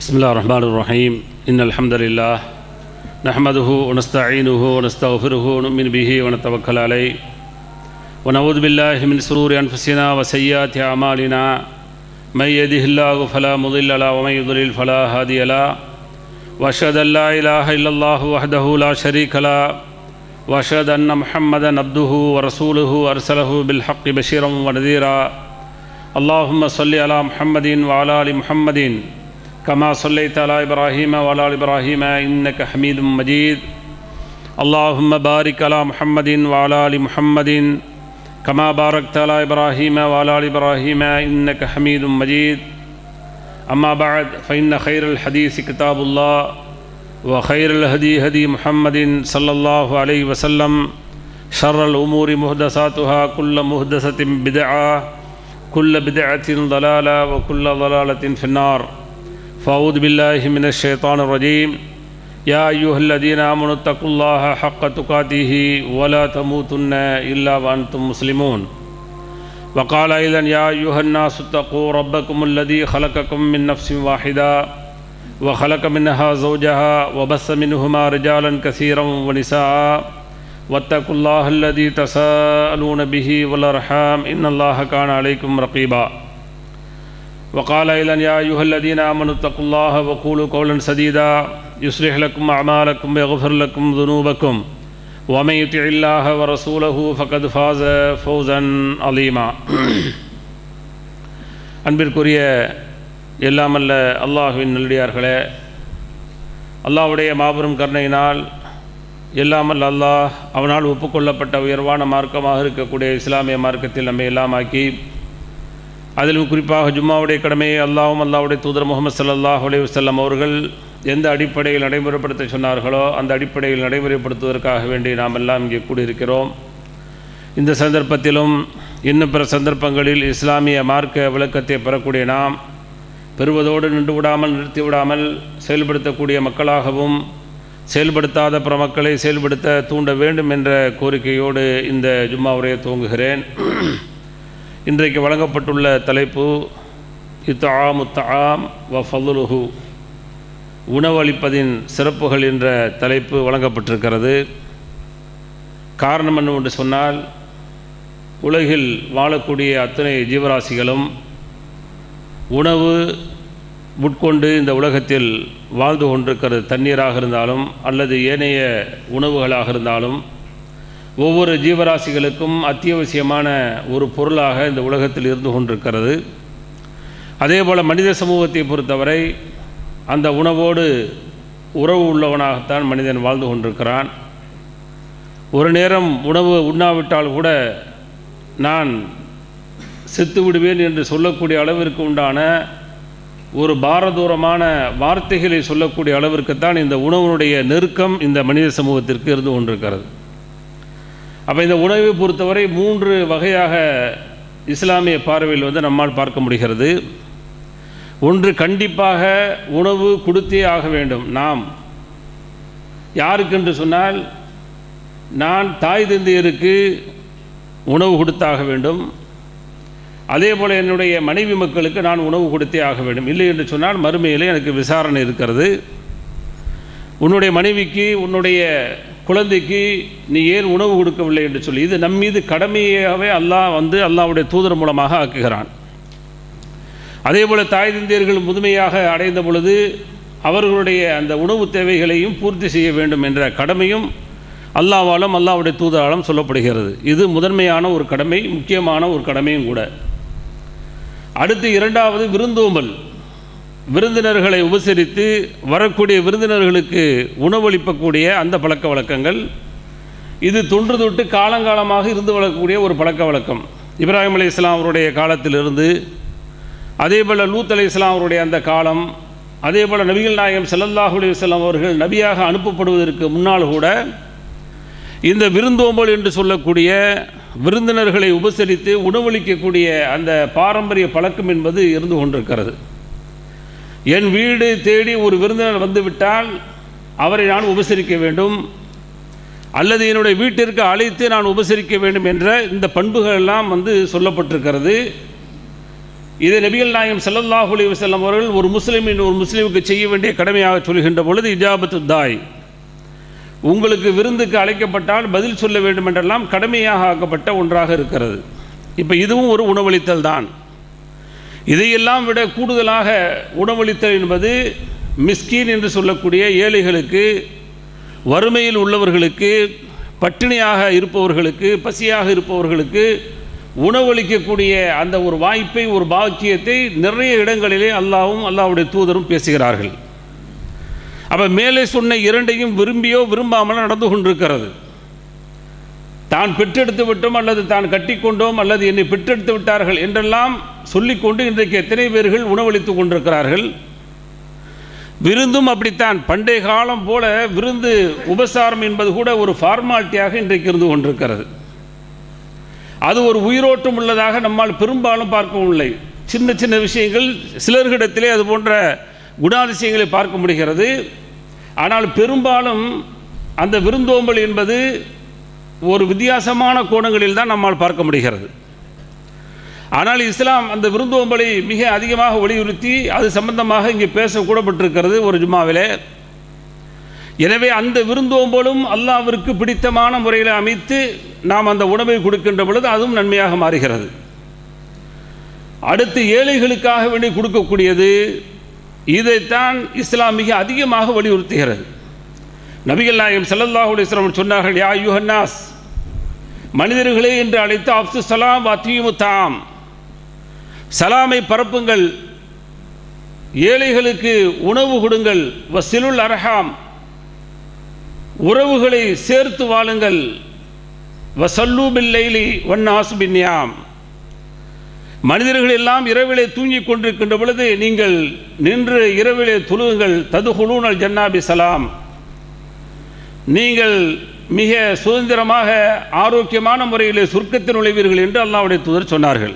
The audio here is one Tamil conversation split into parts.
بسم الله الرحمن الرحيم إن الحمد لله نحمده ونستعينه ونستغفره ونؤمن به ونتوكل عليه ونعوذ بالله من شرور أنفسنا وسيئات أعمالنا من يهده الله فلا مضل له ومن يضلل فلا هادي له وأشهد أن لا إله إلا الله وحده لا شريك له وأشهد أن محمدا عبده ورسوله أرسله بالحق بشيرا ونذيرا اللهم صل على محمد وعلى آل محمد كما صليت على إبراهيم وعلى آل إبراهيم إنك حميد مجيد. اللهم بارك على محمد وعلى آل محمد كما باركت على إبراهيم وعلى آل إبراهيم إنك حميد مجيد. أما بعد، فإن خير الحديث كتاب الله وخير الهدي هدي محمد صلى الله عليه وسلم. شر الأمور محدثاتها كل محدثة بدعة، كل بدعة ضلالة، وكل ضلالة في النار. فأعوذ بالله من الشيطان الرجيم يا أيها الذين آمنوا اتقوا الله حق تقاته ولا تموتن إلا وأنتم مسلمون وقال أيضا يا أيها الناس اتقوا ربكم الذي خلقكم من نفس واحدة وخلق منها زوجها وبث منهما رجالا كثيرا ونساء واتقوا الله الذي تساءلون به والأرحام إن الله كان عليكم رقيبا وقال أيضا يا أيها الذين آمنوا اتقوا الله وقولوا قولا سديدا يصلح لكم أعمالكم ويغفر لكم ذنوبكم ومن يطع الله ورسوله فقد فاز فوزا عظيما அன்பிற்குரிய எல்லாமல்ல அல்லாஹுவின் நல்லடியார்களே அல்லாஹ்வுடைய மாபெரும் கருணையினால் எல்லாமல் அல்லாஹ் அவனால் ஒப்புக்கொள்ளப்பட்ட உயர்வான மார்க்கமாக இருக்கக்கூடிய இஸ்லாமிய மார்க்கத்தில் நம்மை எல்லாம் ஆக்கி அதிலும் குறிப்பாக ஜும்மாவுடைய கடமையை அல்லாவும் அல்லாவுடைய தூதர் முகமது சல்லாஹ் அலி வல்லம் அவர்கள் எந்த அடிப்படையில் நடைமுறைப்படுத்த சொன்னார்களோ அந்த அடிப்படையில் நடைமுறைப்படுத்துவதற்காக வேண்டி நாம் எல்லாம் இங்கே கூடியிருக்கிறோம். இந்த சந்தர்ப்பத்திலும் இன்னும் பிற சந்தர்ப்பங்களில் இஸ்லாமிய மார்க்க விளக்கத்தை பெறக்கூடிய நாம் பெறுவதோடு நின்று விடாமல் நிறுத்தி விடாமல் செயல்படுத்தக்கூடிய மக்களாகவும் செயல்படுத்தாத பிற மக்களை செயல்படுத்த தூண்ட வேண்டும் என்ற கோரிக்கையோடு இந்த ஜும்மா உரையை துவங்குகிறேன். இன்றைக்கு வழங்கப்பட்டுள்ள தலைப்பு இத்தாம் உத்தாம் வ ஃபதுலுஹு. உணவளிப்பதின் சிறப்புகள் என்ற தலைப்பு வழங்கப்பட்டிருக்கிறது. காரணம் என்ன என்று சொன்னால் உலகில் வாழக்கூடிய அத்தனை ஜீவராசிகளும் உணவு உட்கொண்டு இந்த உலகத்தில் வாழ்ந்து கொண்டிருக்கிறது. தண்ணீராக இருந்தாலும் அல்லது ஏனைய உணவுகளாக இருந்தாலும் ஒவ்வொரு ஜீவராசிகளுக்கும் அத்தியாவசியமான ஒரு பொருளாக இந்த உலகத்தில் இருந்து கொண்டிருக்கிறது. அதே போல் மனித சமூகத்தை பொறுத்தவரை அந்த உணவோடு உறவு உள்ளவனாகத்தான் மனிதன் வாழ்ந்து கொண்டிருக்கிறான். ஒரு நேரம் உணவு உண்ணாவிட்டால் கூட நான் செத்து விடுவேன் என்று சொல்லக்கூடிய அளவிற்கு உண்டான ஒரு பாரதூரமான வார்த்தைகளை சொல்லக்கூடிய அளவிற்குத்தான் இந்த உணவுனுடைய நெருக்கம் இந்த மனித சமூகத்திற்கு இருந்து கொண்டிருக்கிறது. அப்போ இந்த உணவை பொறுத்தவரை மூன்று வகையாக இஸ்லாமிய பார்வையில் வந்து நம்மால் பார்க்க முடிகிறது. ஒன்று கண்டிப்பாக உணவு கொடுத்தே ஆக வேண்டும். நாம் யாருக்கென்று சொன்னால் நான் தாய் தந்தையருக்கு உணவு கொடுத்தாக வேண்டும். அதே போல் என்னுடைய மனைவி மக்களுக்கு நான் உணவு கொடுத்தே ஆக வேண்டும். இல்லை என்று சொன்னால் மறுமையிலே எனக்கு விசாரணை இருக்கிறது. உன்னுடைய மனைவிக்கு உன்னுடைய குழந்தைக்கு நீ ஏன் உணவு கொடுக்கவில்லை என்று சொல்லி இது நம் மீது கடமையாகவே அல்லாஹ் வந்து அல்லாவுடைய தூதர் மூலமாக ஆக்குகிறான். அதே போல் தாய் தந்தையர்கள் முதுமையாக அடைந்த பொழுது அவர்களுடைய அந்த உணவு தேவைகளையும் பூர்த்தி செய்ய வேண்டும் என்ற கடமையும் அல்லாவாலும் அல்லாவுடைய தூதராலும் சொல்லப்படுகிறது. இது முதன்மையான ஒரு கடமை முக்கியமான ஒரு கடமையும் கூட. அடுத்து இரண்டாவது விருந்தோம்பல். விருந்தினர்களை உபசரித்து வரக்கூடிய விருந்தினர்களுக்கு உணவளிப்பக்கூடிய அந்த பழக்க வழக்கங்கள். இது தொன்று தொட்டு காலங்காலமாக இருந்து வளரக்கூடிய ஒரு பழக்க வழக்கம். இப்ராஹிம் அலி இஸ்லாம் அவருடைய காலத்திலிருந்து அதே போல் லூத் அலி இஸ்லாம் அவருடைய அந்த காலம் அதே போல் நபிகள் நாயகம் செல்லல்லாஹு அலி அவர்கள் நபியாக அனுப்பப்படுவதற்கு முன்னால் கூட இந்த விருந்தோம்பல் என்று சொல்லக்கூடிய விருந்தினர்களை உபசரித்து உணவளிக்கக்கூடிய அந்த பாரம்பரிய பழக்கம் என்பது இருந்து கொண்டிருக்கிறது. என் வீடு தேடி ஒரு விருந்தினர் வந்துவிட்டால் அவரை நான் உபசரிக்க வேண்டும். அல்லது என்னுடைய வீட்டிற்கு அழைத்து நான் உபசரிக்க வேண்டும் என்ற இந்த பண்புகள் எல்லாம் வந்து சொல்லப்பட்டிருக்கிறது. இதை நபிகள் நாயகம் ஸல்லல்லாஹு அலைஹி வஸல்லம் அவர்கள் ஒரு முஸ்லீமின் ஒரு முஸ்லீமுக்கு செய்ய வேண்டிய கடமையாக சொல்கின்ற பொழுது இஜாபத்து தாய் உங்களுக்கு விருந்துக்கு அழைக்கப்பட்டால் பதில் சொல்ல வேண்டும் என்றெல்லாம் கடமையாக ஆக்கப்பட்ட ஒன்றாக இருக்கிறது. இப்போ இதுவும் ஒரு உணவளித்தல் தான். இதையெல்லாம் விட கூடுதலாக உணவளித்தல் என்பது மிஸ்கீன் என்று சொல்லக்கூடிய ஏழைகளுக்கு வறுமையில் உள்ளவர்களுக்கு பட்டினியாக இருப்பவர்களுக்கு பசியாக இருப்பவர்களுக்கு உணவளிக்கக்கூடிய அந்த ஒரு வாய்ப்பை ஒரு பாக்கியத்தை நிறைய இடங்களிலே அல்லாவும் அல்லாவுடைய தூதரும் பேசுகிறார்கள். அப்போ மேலே சொன்ன இரண்டையும் விரும்பியோ விரும்பாமல் நடந்து கொண்டிருக்கிறது. தான் பெற்றெடுத்து விட்டோம் அல்லது தான் கட்டிக்கொண்டோம் அல்லது என்னை பெற்றெடுத்து விட்டார்கள் என்றெல்லாம் சொல்லிக்கொண்டு இன்றைக்கு எத்தனை பேர்கள் உணவளித்து கொண்டிருக்கிறார்கள்? விருந்தும் அப்படித்தான். பண்டைய காலம் போல விருந்து உபசாரம் என்பது கூட ஒரு ஃபார்மாலிட்டியாக இன்றைக்கு இருந்து கொண்டிருக்கிறது. அது ஒரு உயிரோட்டம் உள்ளதாக நம்மால் பெரும்பாலும் பார்க்கவும் இல்லை. சின்ன சின்ன விஷயங்கள் சிலர்களிடத்திலே அது போன்ற குணாதிசயங்களை பார்க்க முடிகிறது. ஆனால் பெரும்பாலும் அந்த விருந்தோம்பல் என்பது ஒரு வித்தியாசமான கோணங்களில் தான் நம்மால் பார்க்க முடிகிறது. ஆனால் இஸ்லாம் அந்த விருந்தோம்பலை மிக அதிகமாக வலியுறுத்தி அது சம்பந்தமாக இங்கே பேசக்கூடப்பட்டிருக்கிறது ஒரு ஜும்மாவிலே. எனவே அந்த விருந்தோம்பலும் அல்லாவிற்கு பிடித்தமான முறையில் அமைத்து நாம் அந்த உணவை கொடுக்கின்ற பொழுது அதுவும் நன்மையாக மாறுகிறது. அடுத்து ஏழைகளுக்காக வேண்டி கொடுக்கக்கூடியது இதைத்தான் இஸ்லாம் மிக அதிகமாக வலியுறுத்துகிறது. நபிகள் நாயகம் ஸல்லல்லாஹு சொன்னார்கள் யா யுஹன்னாஸ் மனிதர்களே என்று அழைத்து அப்து சலாம் அத்தியுமு தாம். சலாமை பரப்புங்கள். ஏழைகளுக்கு உணவு கொடுங்கள். வசிலுல் அரஹாம். உறவுகளை சேர்த்து வாழுங்கள். வசல்லு பில்லைலி வன்னாசு பின்யாம் மனிதர்கள் எல்லாம் இரவிலே தூங்கிக் கொண்டிருக்கின்ற பொழுது நீங்கள் நின்று இரவிலே துழுகுங்கள். ததுகுலூனல் ஜன்னாபி சலாம். நீங்கள் மிக சுதந்திரமாக ஆரோக்கியமான முறையில் சுருக்கத்தில் நுழைவீர்கள் என்று அல்லாவுடைய தூதர் சொன்னார்கள்.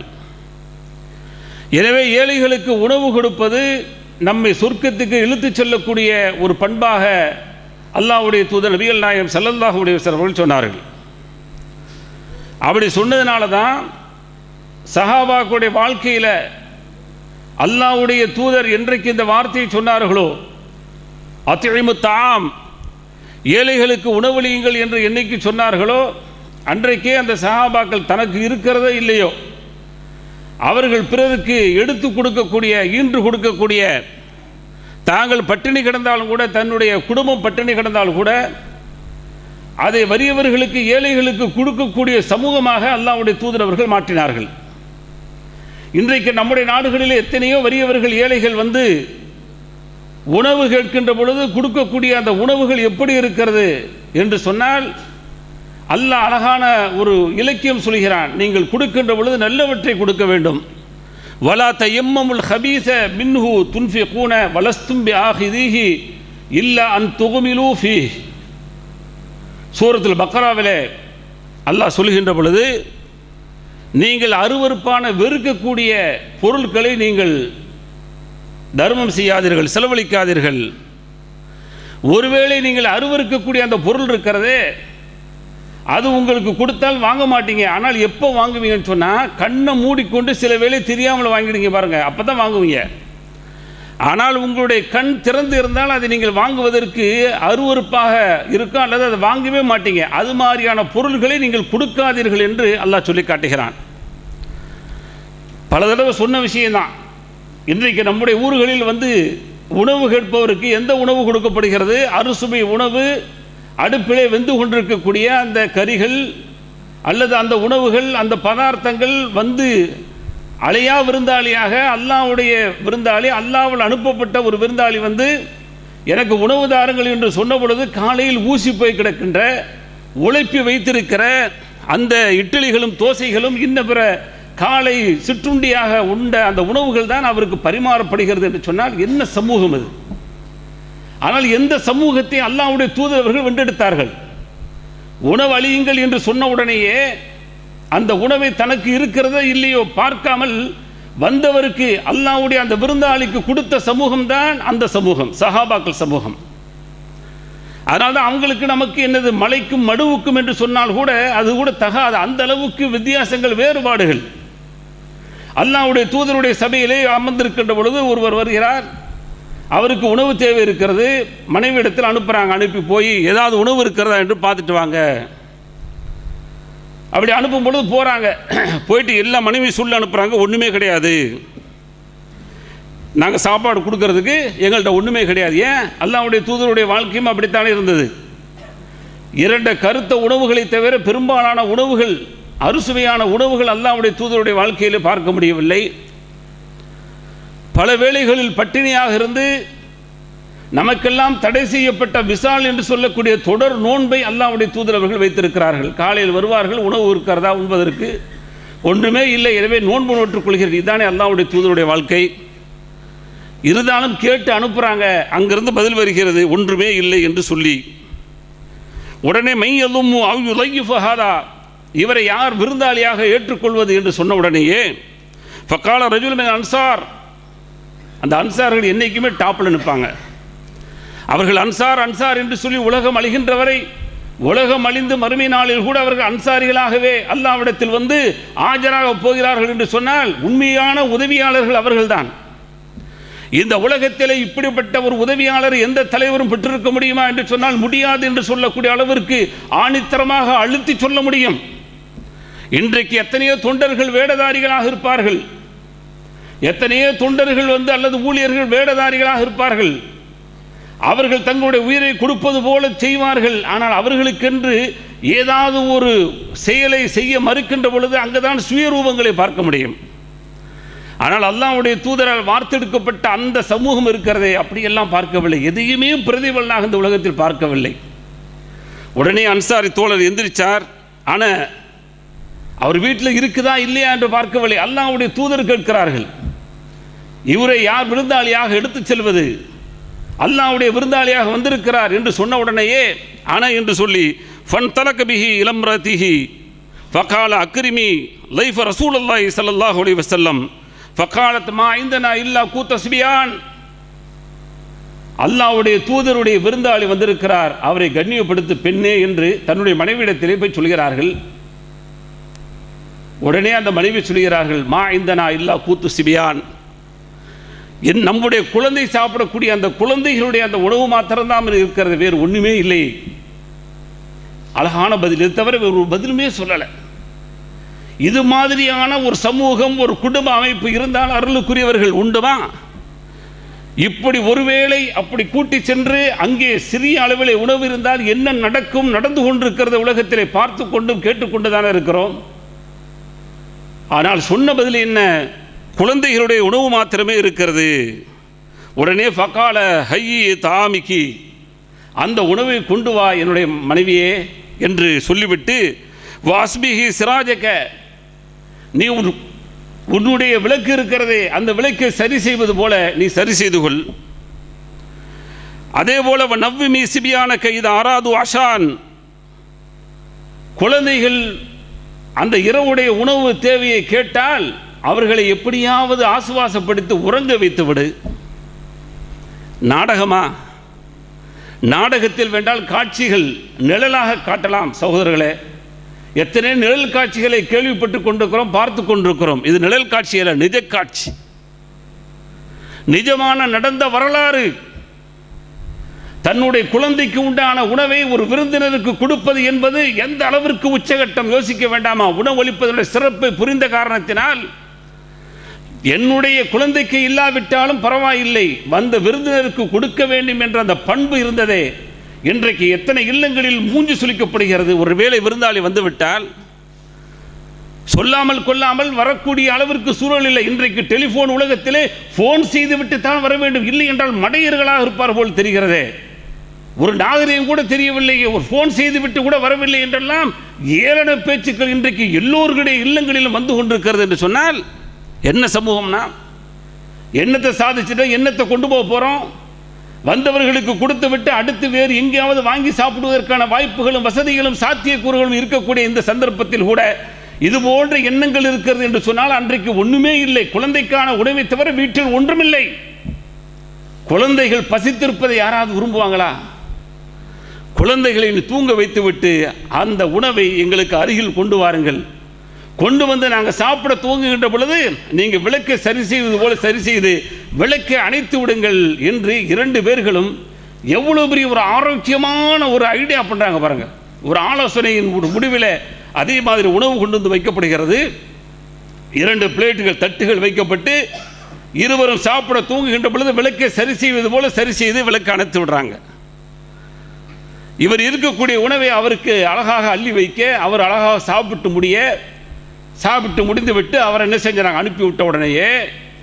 எனவே ஏழைகளுக்கு உணவு கொடுப்பது நம்மை சொர்க்கத்துக்கு இழுத்துச் செல்லக்கூடிய ஒரு பண்பாக அல்லாவுடைய தூதர் நபிகள் நாயகம் ஸல்லல்லாஹு அலைஹி அவர்கள் சொன்னார்கள். அப்படி சொன்னதுனால தான் சஹாபாக்குடைய வாழ்க்கையில் அல்லாவுடைய தூதர் என்றைக்கு இந்த வார்த்தையை சொன்னார்களோ அத்திழிமு தாம் ஏழைகளுக்கு உணவளியுங்கள் என்று என்னைக்கு சொன்னார்களோ அன்றைக்கே அந்த சஹாபாக்கள் தனக்கு இருக்கிறதோ இல்லையோ அவர்கள் பிறருக்கு எடுத்து கொடுக்கக்கூடிய ஈன்று கொடுக்கக்கூடிய தாங்கள் பட்டினி கிடந்தாலும் கூட தன்னுடைய குடும்பம் பட்டினி கிடந்தாலும் கூட அதை வறியவர்களுக்கு ஏழைகளுக்கு கொடுக்கக்கூடிய சமூகமாக அல்லாவுடைய தூதர் அவர்கள் மாற்றினார்கள். இன்றைக்கு நம்முடைய நாடுகளில் எத்தனையோ வறியவர்கள் ஏழைகள் வந்து உணவு கேட்கின்ற பொழுது கொடுக்கக்கூடிய அந்த உணவுகள் எப்படி இருக்கிறது என்று சொன்னால் அல்ல அழகான ஒரு இலக்கியம் சொல்கிறான். நீங்கள் கொடுக்கின்ற பொழுது நல்லவற்றை கொடுக்க வேண்டும். வலா தையம்மமுல் ஹபீச மின்ஹு துன்ஃபி கூன வலஸ்தும்பி ஆஹிதீஹி இல்ல அன் துகுமிலூ ஃபி சூரத்தில் பக்ராவிலே அல்லாஹ் சொல்கின்ற பொழுது நீங்கள் அருவருப்பான வெறுக்கக்கூடிய பொருட்களை நீங்கள் தர்மம் செய்யாதீர்கள் செலவழிக்காதீர்கள். ஒருவேளை நீங்கள் அருவருக்கக்கூடிய அந்த பொருள் இருக்கிறதே அது உங்களுக்கு கொடுத்தால் வாங்க மாட்டீங்க. ஆனால் எப்போ வாங்குவீங்கன்னு சொன்னால் கண்ணை மூடிக்கொண்டு சில வேலை தெரியாமல் வாங்கிடுங்க பாருங்கள் அப்போ தான் வாங்குவீங்க. ஆனால் உங்களுடைய கண் திறந்து இருந்தால் அதை நீங்கள் வாங்குவதற்கு அருவருப்பாக இருக்கும் அல்லது அதை வாங்கவே மாட்டீங்க. அது மாதிரியான பொருள்களை நீங்கள் கொடுக்காதீர்கள் என்று அல்லாஹ் சொல்லி காட்டுகிறான். பல தடவை சொன்ன விஷயம்தான். இன்றைக்கு நம்முடைய ஊர்களில் வந்து உணவு கேட்பவருக்கு எந்த உணவு கொடுக்கப்படுகிறது? அறுசுவை உணவு அடுப்பிலே வெந்து கொண்டிருக்கக்கூடிய அந்த கறிகள் அல்லது அந்த உணவுகள் அந்த பதார்த்தங்கள் வந்து அலையா விருந்தாளியாக அல்லாவுடைய விருந்தாளி அல்லாவில் அனுப்பப்பட்ட ஒரு விருந்தாளி வந்து எனக்கு உணவு தாருங்கள் என்று சொன்ன பொழுது காலையில் ஊசி போய் கிடக்கின்ற உழைப்பி வைத்திருக்கிற அந்த இட்லிகளும் தோசைகளும் இன்ன பிற காலை சிற்றுண்டியாக உண்ட அந்த உணவுகள் தான் அவருக்கு பரிமாறப்படுகிறது என்று சொன்னால் என்ன சமூகம் அது? ஆனால் எந்த சமூகத்தை அல்லாவுடைய தூதரவர்கள் வென்றெடுத்தார்கள். உணவு அழியுங்கள் என்று சொன்ன உடனேயே அந்த உணவை தனக்கு இருக்கிறதோ இல்லையோ பார்க்காமல் வந்தவருக்கு அல்லாவுடைய அந்த விருந்தாளிக்கு கொடுத்த சமூகம் தான் அந்த சமூகம் சஹாபாக்கள் சமூகம். அதனால தான் அவங்களுக்கு நமக்கு என்னது மலைக்கும் மடுவுக்கும் என்று சொன்னால் கூட அது கூட தகாது. அந்த அளவுக்கு வித்தியாசங்கள் வேறுபாடுகள். அல்லாவுடைய தூதருடைய சபையிலே அமர்ந்திருக்கின்ற பொழுது ஒருவர் வருகிறார். அவருக்கு உணவு தேவை இருக்கிறது. மனைவியிடத்தில் அனுப்புகிறாங்க அனுப்பி போய் ஏதாவது உணவு இருக்கிறதா என்று பார்த்துட்டு வாங்க. அப்படி அனுப்பும் பொழுது போகிறாங்க போயிட்டு எல்லா மனைவி சொல்லி அனுப்புகிறாங்க ஒன்றுமே கிடையாது. நாங்கள் சாப்பாடு கொடுக்கறதுக்கு எங்கள்கிட்ட ஒன்றுமே கிடையாது. ஏன்? அல்லாவுடைய தூதருடைய வாழ்க்கையும் அப்படித்தானே இருந்தது. இரண்ட கருத்த உணவுகளை தவிர பெரும்பாலான உணவுகள் அறுசுவையான உணவுகள் அல்லாவுடைய தூதருடைய வாழ்க்கையில் பார்க்க முடியவில்லை. பல வேளைகளில் பட்டினியாக இருந்து நமக்கெல்லாம் தடை செய்யப்பட்ட விசால் என்று சொல்லக்கூடிய தொடர் நோன்பை அல்லாவுடைய தூதரவர்கள் வைத்திருக்கிறார்கள். காலையில் வருவார்கள் உணவு இருக்கிறதா உண்பதற்கு ஒன்றுமே இல்லை. எனவே நோன்பு நோற்றுக் கொள்கிறது. இதுதானே அல்லாவுடைய தூதருடைய வாழ்க்கை. இருந்தாலும் கேட்டு அனுப்புகிறாங்க அங்கிருந்து பதில் வருகிறது. ஒன்றுமே இல்லை என்று சொல்லி. உடனே மையலும் அவ்யுலைஃபஹாதா இவரை யார் விருந்தாளியாக ஏற்றுக்கொள்வது என்று சொன்ன உடனேயே ஃபக்கால ரஜுல் அன்சார். அந்த அன்சார்கள் என்றைக்குமே டாப்பில் நிற்பாங்க. அவர்கள் அன்சார் அன்சார் என்று சொல்லி உலகம் அழிகின்ற வரை உலகம் அழிந்து மறுமை நாளில் கூட அவர்கள் அன்சாரிகளாகவே அல்லாவிடத்தில் வந்து ஆஜராக போகிறார்கள் என்று சொன்னால் உண்மையான உதவியாளர்கள் அவர்கள்தான். இந்த உலகத்திலே இப்படிப்பட்ட ஒரு உதவியாளர் எந்த தலைவரும் பெற்றிருக்க முடியுமா என்று சொன்னால் முடியாது என்று சொல்லக்கூடிய அளவிற்கு ஆணித்தரமாக அழுத்தி சொல்ல முடியும். இன்றைக்கு எத்தனையோ தொண்டர்கள் வேடதாரிகளாக இருப்பார்கள். எத்தனையோ தொண்டர்கள் வந்து அல்லது ஊழியர்கள் வேடதாரிகளாக இருப்பார்கள். அவர்கள் தங்களுடைய உயிரை கொடுப்பது போல செய்வார்கள். ஆனால் அவர்களுக்கென்று ஏதாவது ஒரு செயலை செய்ய மறுக்கின்ற பொழுது அங்குதான் சுயரூபங்களை பார்க்க முடியும். ஆனால் அல்லாவுடைய தூதரால் வார்த்தெடுக்கப்பட்ட அந்த சமூகம் இருக்கிறதே அப்படியெல்லாம் பார்க்கவில்லை. எதையுமே பிரதிபலனாக இந்த உலகத்தில் பார்க்கவில்லை. உடனே அன்சாரி தோழர் எந்திரிச்சார். ஆனால் அவர் வீட்டில் இருக்குதா இல்லையா என்று பார்க்கவில்லை. அல்லாவுடைய தூதர் கேட்கிறார்கள். இவரை யார் விருந்தாளியாக எடுத்துச் செல்வது? அல்லாஹ்வுடைய விருந்தாளியாக வந்திருக்கிறார் என்று சொன்ன உடனேயே அன என்று சொல்லி ஃபன் தலக்க பிஹி இளம்ரதிஹி ஃபகால அக்ரிமி லைஃப் ரசூல் அல்லாஹி சல்லாஹூ அலி வசல்லம் ஃபகாலத் மா ஐந்தனா இல்லா கூத்த சிபியான் அல்லாஹ்வுடைய தூதருடைய விருந்தாளி வந்திருக்கிறார். அவரை கண்ணியப்படுத்து பெண்ணே என்று தன்னுடைய மனைவியிடத்திலே போய் சொல்கிறார்கள். உடனே அந்த மனைவி சொல்கிறார்கள் மா ஐந்தனா இல்லா கூத்து சிபியான். என் நம்முடைய குழந்தை சாப்பிடக்கூடிய அந்த குழந்தைகளுடைய அந்த உணவு மாத்திரம்தான் இருக்கிறது வேறு ஒன்றுமே இல்லை. அழகான பதில் இது தவிர வேறு ஒரு பதிலுமே சொல்லலை. இது மாதிரியான ஒரு சமூகம் ஒரு குடும்ப அமைப்பு இருந்தால் அருளுக்குரியவர்கள் உண்டுமா? இப்படி ஒருவேளை அப்படி கூட்டி சென்று அங்கே சிறிய அளவிலே உணவு இருந்தால் என்ன நடக்கும் நடந்து கொண்டிருக்கிறது உலகத்திலே பார்த்து கொண்டும் கேட்டுக்கொண்டு தானே இருக்கிறோம்? ஆனால் சொன்ன பதில் என்ன? குழந்தைகளுடைய உணவு மாத்திரமே இருக்கிறது. உடனே ஃபக்கால ஹையி தாமிக்கி அந்த உணவை கொண்டு வா என்னுடைய மனைவியே என்று சொல்லிவிட்டு வாஸ்பிஹி சிராஜக்க நீ உன் உன்னுடைய விளக்கு இருக்கிறதே அந்த விளக்கை சரி செய்வது போல நீ சரி செய்து கொள். அதே போல நவ்வி மீ சிபியான கைது ஆராது ஆஷான். குழந்தைகள் அந்த இரவுடைய உணவு தேவையை கேட்டால் அவர்களை எப்படியாவது ஆசுவாசப்படுத்தி உறங்க வைத்து விடு நாடகமா? நாடகத்தில் வேண்டால் காட்சிகள் நிழலாக காட்டலாம் சகோதரர்களே. எத்தனை நிழல் காட்சிகளை கேள்விப்பட்டு கொண்டிருக்கிறோம் பார்த்து கொண்டிருக்கிறோம். இது நிழல் காட்சி அல்ல நிஜ காட்சி. நிஜமான நடந்த வரலாறு தன்னுடைய குழந்தைக்கு உண்டான உணவை ஒரு விருந்தினருக்கு கொடுப்பது என்பது எந்த அளவிற்கு உச்சகட்டம்? யோசிக்க வேண்டாமா? உணவளிப்பதனுடைய சிறப்பை புரிந்த காரணத்தினால் என்னுடைய குழந்தைக்கு இல்லாவிட்டாலும் பரவாயில்லை. வந்த விருந்தினருக்கு கொடுக்க வேண்டும் என்ற அந்த பண்பு இருந்ததே. இன்றைக்கு எத்தனை இல்லங்களில் மூஞ்சி சுளிக்கப்படுகிறது. ஒரு வேளை விருந்தாளி வந்துவிட்டால் சொல்லாமல் கொள்ளாமல் வரக்கூடிய அளவிற்கு சூழல் இல்லை. இன்றைக்கு டெலிஃபோன் உலகத்திலே ஃபோன் செய்துவிட்டு தான் வர வேண்டும். இல்லை என்றால் மடையர்களாக இருப்பார் போல் தெரிகிறதே. ஒரு நாகரிகம் கூட தெரியவில்லை ஒரு ஃபோன் செய்துவிட்டு கூட வரவில்லை என்றெல்லாம் ஏளன பேச்சுக்கள் இன்றைக்கு எல்லோருடைய இல்லங்களிலும் வந்து கொண்டிருக்கிறது என்று சொன்னால் என்ன சமூகம்னா? என்னத்தை சாதிச்சுட்டோம் என்னத்தை கொண்டு போக போகிறோம் வந்தவர்களுக்கு கொடுத்து விட்டு அடுத்து வேறு எங்கேயாவது வாங்கி சாப்பிடுவதற்கான வாய்ப்புகளும் வசதிகளும் சாத்தியக்கூறுகளும் இருக்கக்கூடிய இந்த சந்தர்ப்பத்தில் கூட இது போன்ற எண்ணங்கள் இருக்கிறது என்று சொன்னால் அன்றைக்கு ஒன்றுமே இல்லை. குழந்தைக்கான உணவை தவிர வீட்டில் ஒன்றுமில்லை. குழந்தைகள் பசித்திருப்பதை யாராவது விரும்புவாங்களா? குழந்தைகளை தூங்க வைத்துவிட்டு அந்த உணவை எங்களுக்கு அருகில் கொண்டு வாருங்கள். கொண்டு வந்து நாங்கள் சாப்பிட துவங்குகின்ற பொழுது நீங்கள் விளக்கை சரி செய்வது போல சரி செய்து விளக்கை அணைத்து விடுங்கள் என்று இரண்டு பேர்களும் எவ்வளோ பெரிய ஒரு ஆரோக்கியமான ஒரு ஐடியா பண்ணுறாங்க பாருங்கள் ஒரு ஆலோசனையின் ஒரு முடிவில் அதே மாதிரி உணவு கொண்டு வந்து வைக்கப்படுகிறது. இரண்டு பிளேட்டுகள் தட்டுகள் வைக்கப்பட்டு இருவரும் சாப்பிட தூங்குகின்ற பொழுது விளக்கை சரி செய்வது போல சரி செய்து விளக்கு அணைத்து விடுறாங்க. இவர் இருக்கக்கூடிய உணவை அவருக்கு அழகாக அள்ளி வைக்க அவர் அழகாக சாப்பிட்டு முடிய சாப்பிட்டு முடிந்து விட்டு அவர் என்ன செஞ்சாங்க? அனுப்பிவிட்ட உடனேயே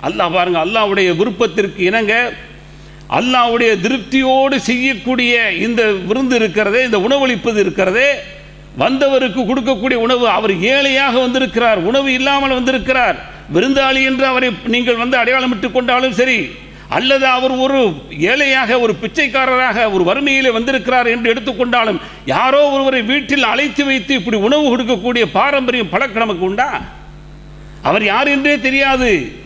அல்லாஹ் பாருங்கள் அல்லாவுடைய விருப்பத்திற்கு இணங்க அல்லாஹ்வுடைய திருப்தியோடு செய்யக்கூடிய இந்த விருந்து இருக்கிறதே இந்த உணவளிப்பது இருக்கிறதே வந்தவருக்கு கொடுக்கக்கூடிய உணவு அவர் ஏழையாக வந்திருக்கிறார் உணவு இல்லாமல் வந்திருக்கிறார் விருந்தாளி என்று அவரை நீங்கள் வந்து அடையாளமிட்டு கொண்டாலும் சரி அல்லது அவர் ஒரு ஏழையாக ஒரு பிச்சைக்காரராக ஒரு வறுமையிலே வந்திருக்கிறார் என்று எடுத்துக்கொண்டாலும் யாரோ ஒருவரை வீட்டில் அழைத்து வைத்து இப்படி உணவு கொடுக்கக்கூடிய பாரம்பரியம் பழக்கம் நமக்கு உண்டா? அவர் யார் என்றே தெரியாது.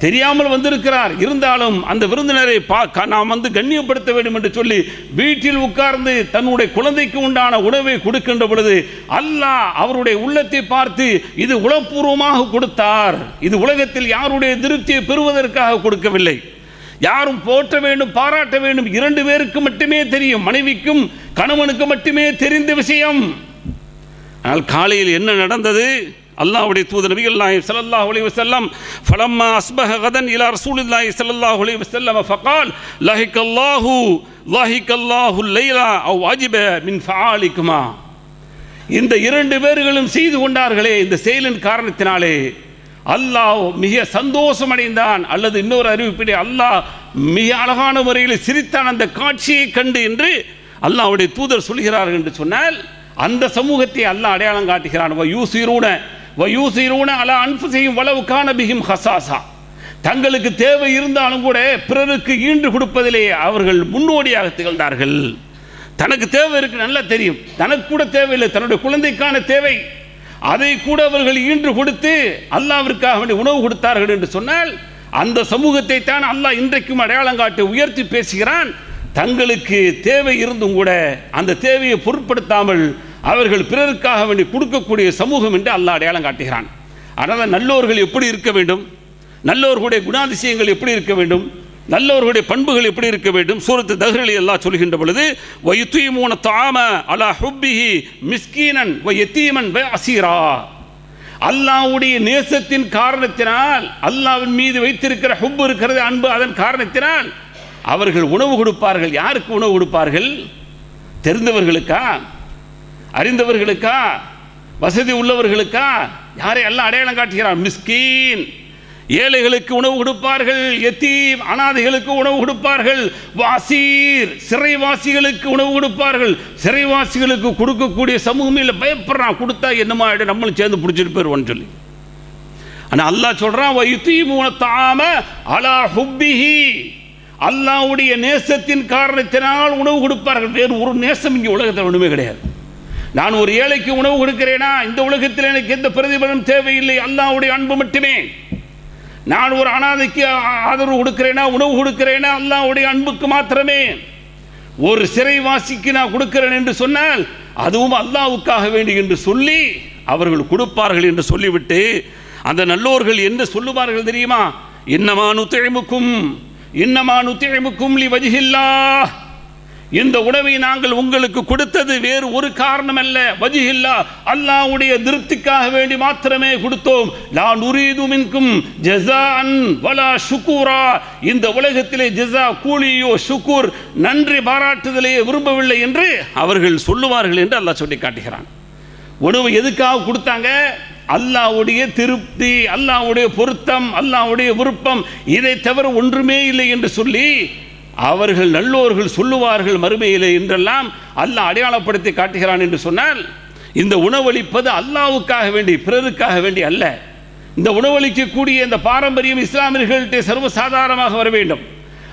தெரியாமல் வந்திருக்கிறார். இருந்தாலும் அந்த விருந்தினரை பா க- நாம் வந்து கண்ணியப்படுத்த வேண்டும் என்று சொல்லி வீட்டில் உட்கார்ந்து தன்னுடைய குழந்தைக்கு உண்டான உணவை கொடுக்கின்ற பொழுது அல்லாஹ் அவருடைய உள்ளத்தை பார்த்து இது உளப்பூர்வமாக கொடுத்தார். இது உலகத்தில் யாருடைய திருப்தியை பெறுவதற்காக கொடுக்கவில்லை. யாரும் போற்ற வேண்டும் பாராட்ட வேண்டும் இரண்டு பேருக்கு மட்டுமே தெரியும். மனைவிக்கும் கணவனுக்கு மட்டுமே தெரிந்த விஷயம். ஆனால் காலையில் என்ன நடந்தது? அல்லாஹுடைய தூதர் நபிகள் நாயகம் ஸல்லல்லாஹு அலைஹி வசல்லம் ஃபலம்மா அஸ்பஹ கதன் இலா ரசூலில்லாஹி சல்லல்லாஹ் அலைஹி வசல்லம் ஃபகால் லஹிகல்லாஹு லஹிகல்லாஹு லைலா அவ் அஜிப மின் ஃபஆலிக்குமா இந்த இரண்டு பேர்களும் செய்து கொண்டார்களே இந்த செயலின் காரணத்தினாலே. அல்லாஹ் மிக சந்தோஷம் அடைந்தான் அல்லது இன்னொரு அறிவிப்பிலே அல்லாஹ் மிக அழகான முறையில் சிரித்தான் அந்த காட்சியை கண்டு என்று அல்லாஹ்வுடைய தூதர் சொல்கிறார்கள் என்று சொன்னால் அந்த சமூகத்தை அல்லாஹ் அடையாளம் காட்டுகிறான். வயூசிரூன வயூசிரூன அலா அன்பு செய்யும் வளவு காண பிகிம் ஹசாசா. தங்களுக்கு தேவை இருந்தாலும் கூட பிறருக்கு ஈண்டு கொடுப்பதிலே அவர்கள் முன்னோடியாக திகழ்ந்தார்கள். தனக்கு தேவை இருக்கு நல்லா தெரியும். தனக்கு கூட தேவையில்லை தன்னுடைய குழந்தைக்கான தேவை. அதை கூட அவர்கள் ஈன்று கொடுத்து அல்லாவிற்காக உணவு கொடுத்தார்கள் என்று சொன்னால் அந்த சமூகத்தை தான் அல்லாஹ் இன்றைக்கும் அடையாளம் காட்டி உயர்த்தி பேசுகிறான். தங்களுக்கு தேவை இருந்தும் கூட அந்த தேவையை பொருட்படுத்தாமல் அவர்கள் பிறருக்காக வேண்டி கொடுக்கக்கூடிய சமூகம் என்று அல்லாஹ் அடையாளம் காட்டுகிறான். அதனால் நல்லோர்கள் எப்படி இருக்க வேண்டும்? நல்லோர்களுடைய குணாதிசயங்கள் எப்படி இருக்க வேண்டும்? நல்லவர்களுடைய பண்புகள் எப்படி இருக்க வேண்டும்? சூரத்து தஹ்ரில் எல்லாம் சொல்கின்ற பொழுது வயுத்தீமூன தாம அலா ஹுப்பிஹி மிஸ்கீனன் வ எத்தீமன் வ அசீரா அல்லாஹ்வுடைய நேசத்தின் காரணத்தினால் அல்லாவின் மீது வைத்திருக்கிற ஹுப்பு இருக்கிறது அன்பு அதன் காரணத்தினால். அவர்கள் உணவு கொடுப்பார்கள். யாருக்கு உணவு கொடுப்பார்கள்? தெரிந்தவர்களுக்கா? அறிந்தவர்களுக்கா? வசதி உள்ளவர்களுக்கா? யாரை எல்லாம் அடையாளம் காட்டுகிறார் மிஸ்கீன். ஏழைகளுக்கு உணவு கொடுப்பார்கள் எத்தீம். அனாதைகளுக்கு உணவு கொடுப்பார்கள் வாசீர். சிறைவாசிகளுக்கு உணவு கொடுப்பார்கள். சிறைவாசிகளுக்கு கொடுக்கக்கூடிய சமூகம் இல்லை பயப்படுறான். கொடுத்தா என்னமா ஆகிடும் நம்மளும் சேர்ந்து பிடிச்சிட்டு போயிடுவோன்னு சொல்லி ஆனால் அல்லாஹ் சொல்றான் வைத்தீமூன தாம அலா ஹுப்பிஹி. அல்லாஹ்வுடைய நேசத்தின் காரணத்தினால் உணவு கொடுப்பார்கள். வேறு ஒரு நேசம் இங்கே உலகத்தில் ஒன்றுமே கிடையாது. நான் ஒரு ஏழைக்கு உணவு கொடுக்கிறேனா? இந்த உலகத்தில் எனக்கு எந்த பிரதிபலனும் தேவையில்லை. அல்லாஹ்வுடைய அன்பு மட்டுமே. நான் ஒரு அனாதைக்கு ஆதரவு கொடுக்கிறேனா உணவு கொடுக்கிறேனா? அல்லாஹ்வுடைய அன்புக்கு மாத்திரமே. ஒரு சிறைவாசிக்கு நான் கொடுக்கிறேன் என்று சொன்னால் அதுவும் அல்லாஹ்வுக்காக வேண்டி என்று சொல்லி அவர்கள் கொடுப்பார்கள் என்று சொல்லிவிட்டு அந்த நல்லோர்கள் என்ன சொல்லுவார்கள் தெரியுமா? இன்னமானு நுத்திழைமுக்கும் இன்னமானு நுத்திழைமுக்கும் லி வஜில்லா இந்த உணவை நாங்கள் உங்களுக்கு கொடுத்தது வேறு ஒரு காரணம் அல்ல வஜிஹில்லா அல்லாஹ்வுடைய திருப்திக்காக வேண்டி மாத்திரமே கொடுத்தோம். நான் நுரீது மின்கும் ஜஸாஅன் வலா ஷுக்கூரா இந்த உலகத்திலே ஜஸா கூலியோ ஷுக்கூர் நன்றி பாராட்டுதலையே விரும்பவில்லை என்று அவர்கள் சொல்லுவார்கள் என்று அல்லாஹ் சொல்லி காட்டுகிறான். உணவு எதுக்காக கொடுத்தாங்க? அல்லாஹ்வுடைய திருப்தி அல்லாஹ்வுடைய பொருத்தம் அல்லாவுடைய விருப்பம் இதை தவிர ஒன்றுமே இல்லை என்று சொல்லி அவர்கள் நல்லோர்கள் சொல்லுவார்கள் மறுமையிலே என்றெல்லாம் அல்லாஹ் அடையாளப்படுத்தி காட்டுகிறான் என்று சொன்னால் இந்த உணவளிப்பது அல்லாஹ்வுக்காக வேண்டி பிறருக்காக வேண்டி அல்ல. இந்த உணவளிக்கக்கூடிய இந்த பாரம்பரியம் இஸ்லாமியர்கள்ட்ட சர்வசாதாரணமாக வர வேண்டும்.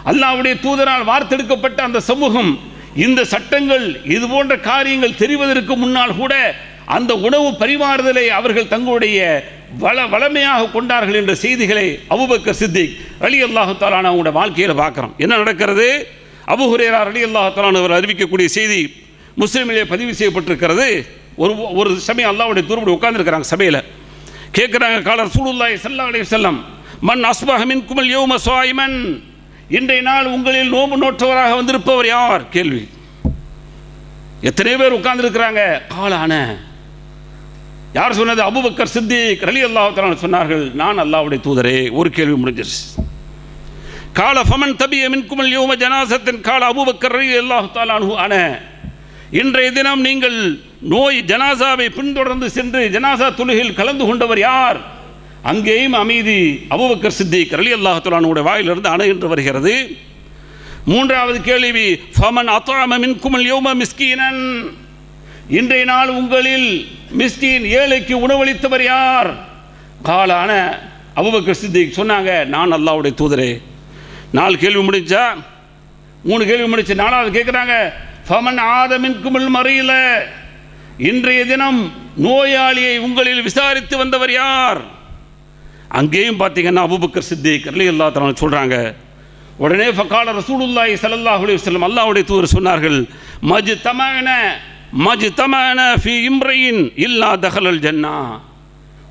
அல்லாஹ்வுடைய தூதரால் வார்த்தெடுக்கப்பட்ட அந்த சமூகம் இந்த சட்டங்கள் இது போன்ற காரியங்கள் தெரிவதற்கு முன்னால் கூட அந்த உணவு பரிமாறுதலை அவர்கள் தங்களுடைய வள வளமையாக கொண்டார்கள் என்ற செய்திகளை அபுபக்கர் சித்திக் அலி அல்லாஹு தாலான அவங்களோட வாழ்க்கையில் பார்க்குறோம். என்ன நடக்கிறது? அபு அலி அல்லாஹு தாலான அவர் அறிவிக்கக்கூடிய செய்தி முஸ்லீமிலே பதிவு செய்யப்பட்டிருக்கிறது. ஒரு ஒரு சமயம் அல்லாவுடைய தூரப்படி உட்கார்ந்துருக்கிறாங்க சபையில். கேட்குறாங்க காலர் சூடுல்லாய் சல்லா அலி செல்லம் மண் அஸ்பஹமின் குமல் யோம சுவாய்மன் இன்றைய நாள் உங்களில் நோம்பு நோற்றவராக வந்திருப்பவர் யார்? கேள்வி. எத்தனை பேர் உட்கார்ந்துருக்கிறாங்க. காலான யார் சொன்னது? அபுபக்கர் சித்திக் ரலி அல்லாஹ் சொன்னார்கள் நான் அல்லாவுடைய தூதரே. ஒரு கேள்வி முடிஞ்சிருச்சு. கால ஃபமன் தபிய மின்குமல் யோம ஜனாசத்தின் கால அபுபக்கர் ரலி அல்லாஹு ஆன இன்றைய தினம் நீங்கள் நோய் ஜனாசாவை பின்தொடர்ந்து சென்று ஜனாசா தொழுகையில் கலந்து கொண்டவர் யார்? அங்கேயும் அமைதி அபுபக்கர் சித்திக் ரலி அல்லாஹ் தாலானுடைய வாயிலிருந்து அணை என்று வருகிறது. மூன்றாவது கேள்வி ஃபமன் அத்தாம மின்குமல் யோம மிஸ்கீனன்? இன்றைய நாள் உங்களில் மிஸ்கின் ஏழைக்கு உணவளித்தவர் யார்? காலான அபுபக்கர் சித்திக் சொன்னாங்க நான் அல்லாவுடைய தூதரே. நாலு கேள்வி முடிஞ்சா? மூணு கேள்வி முடிச்சு நாலாவது கேட்குறாங்க ஃபமன் ஆதமின் குமிழ் மறையில இன்றைய தினம் நோயாளியை உங்களில் விசாரித்து வந்தவர் யார்? அங்கேயும் பார்த்தீங்கன்னா அபுபக்கர் சித்திக் அலி அல்லா தலா சொல்கிறாங்க உடனே ஃபக்கால ரசூலுல்லாய் ஸல்லல்லாஹு அலைஹி வஸல்லம் அல்லாவுடைய தூதர் சொன்னார்கள் மஜ் தமன மஜ்தமன ஃபி இம்ரையின் இல்லா தஹலல் ஜன்னா.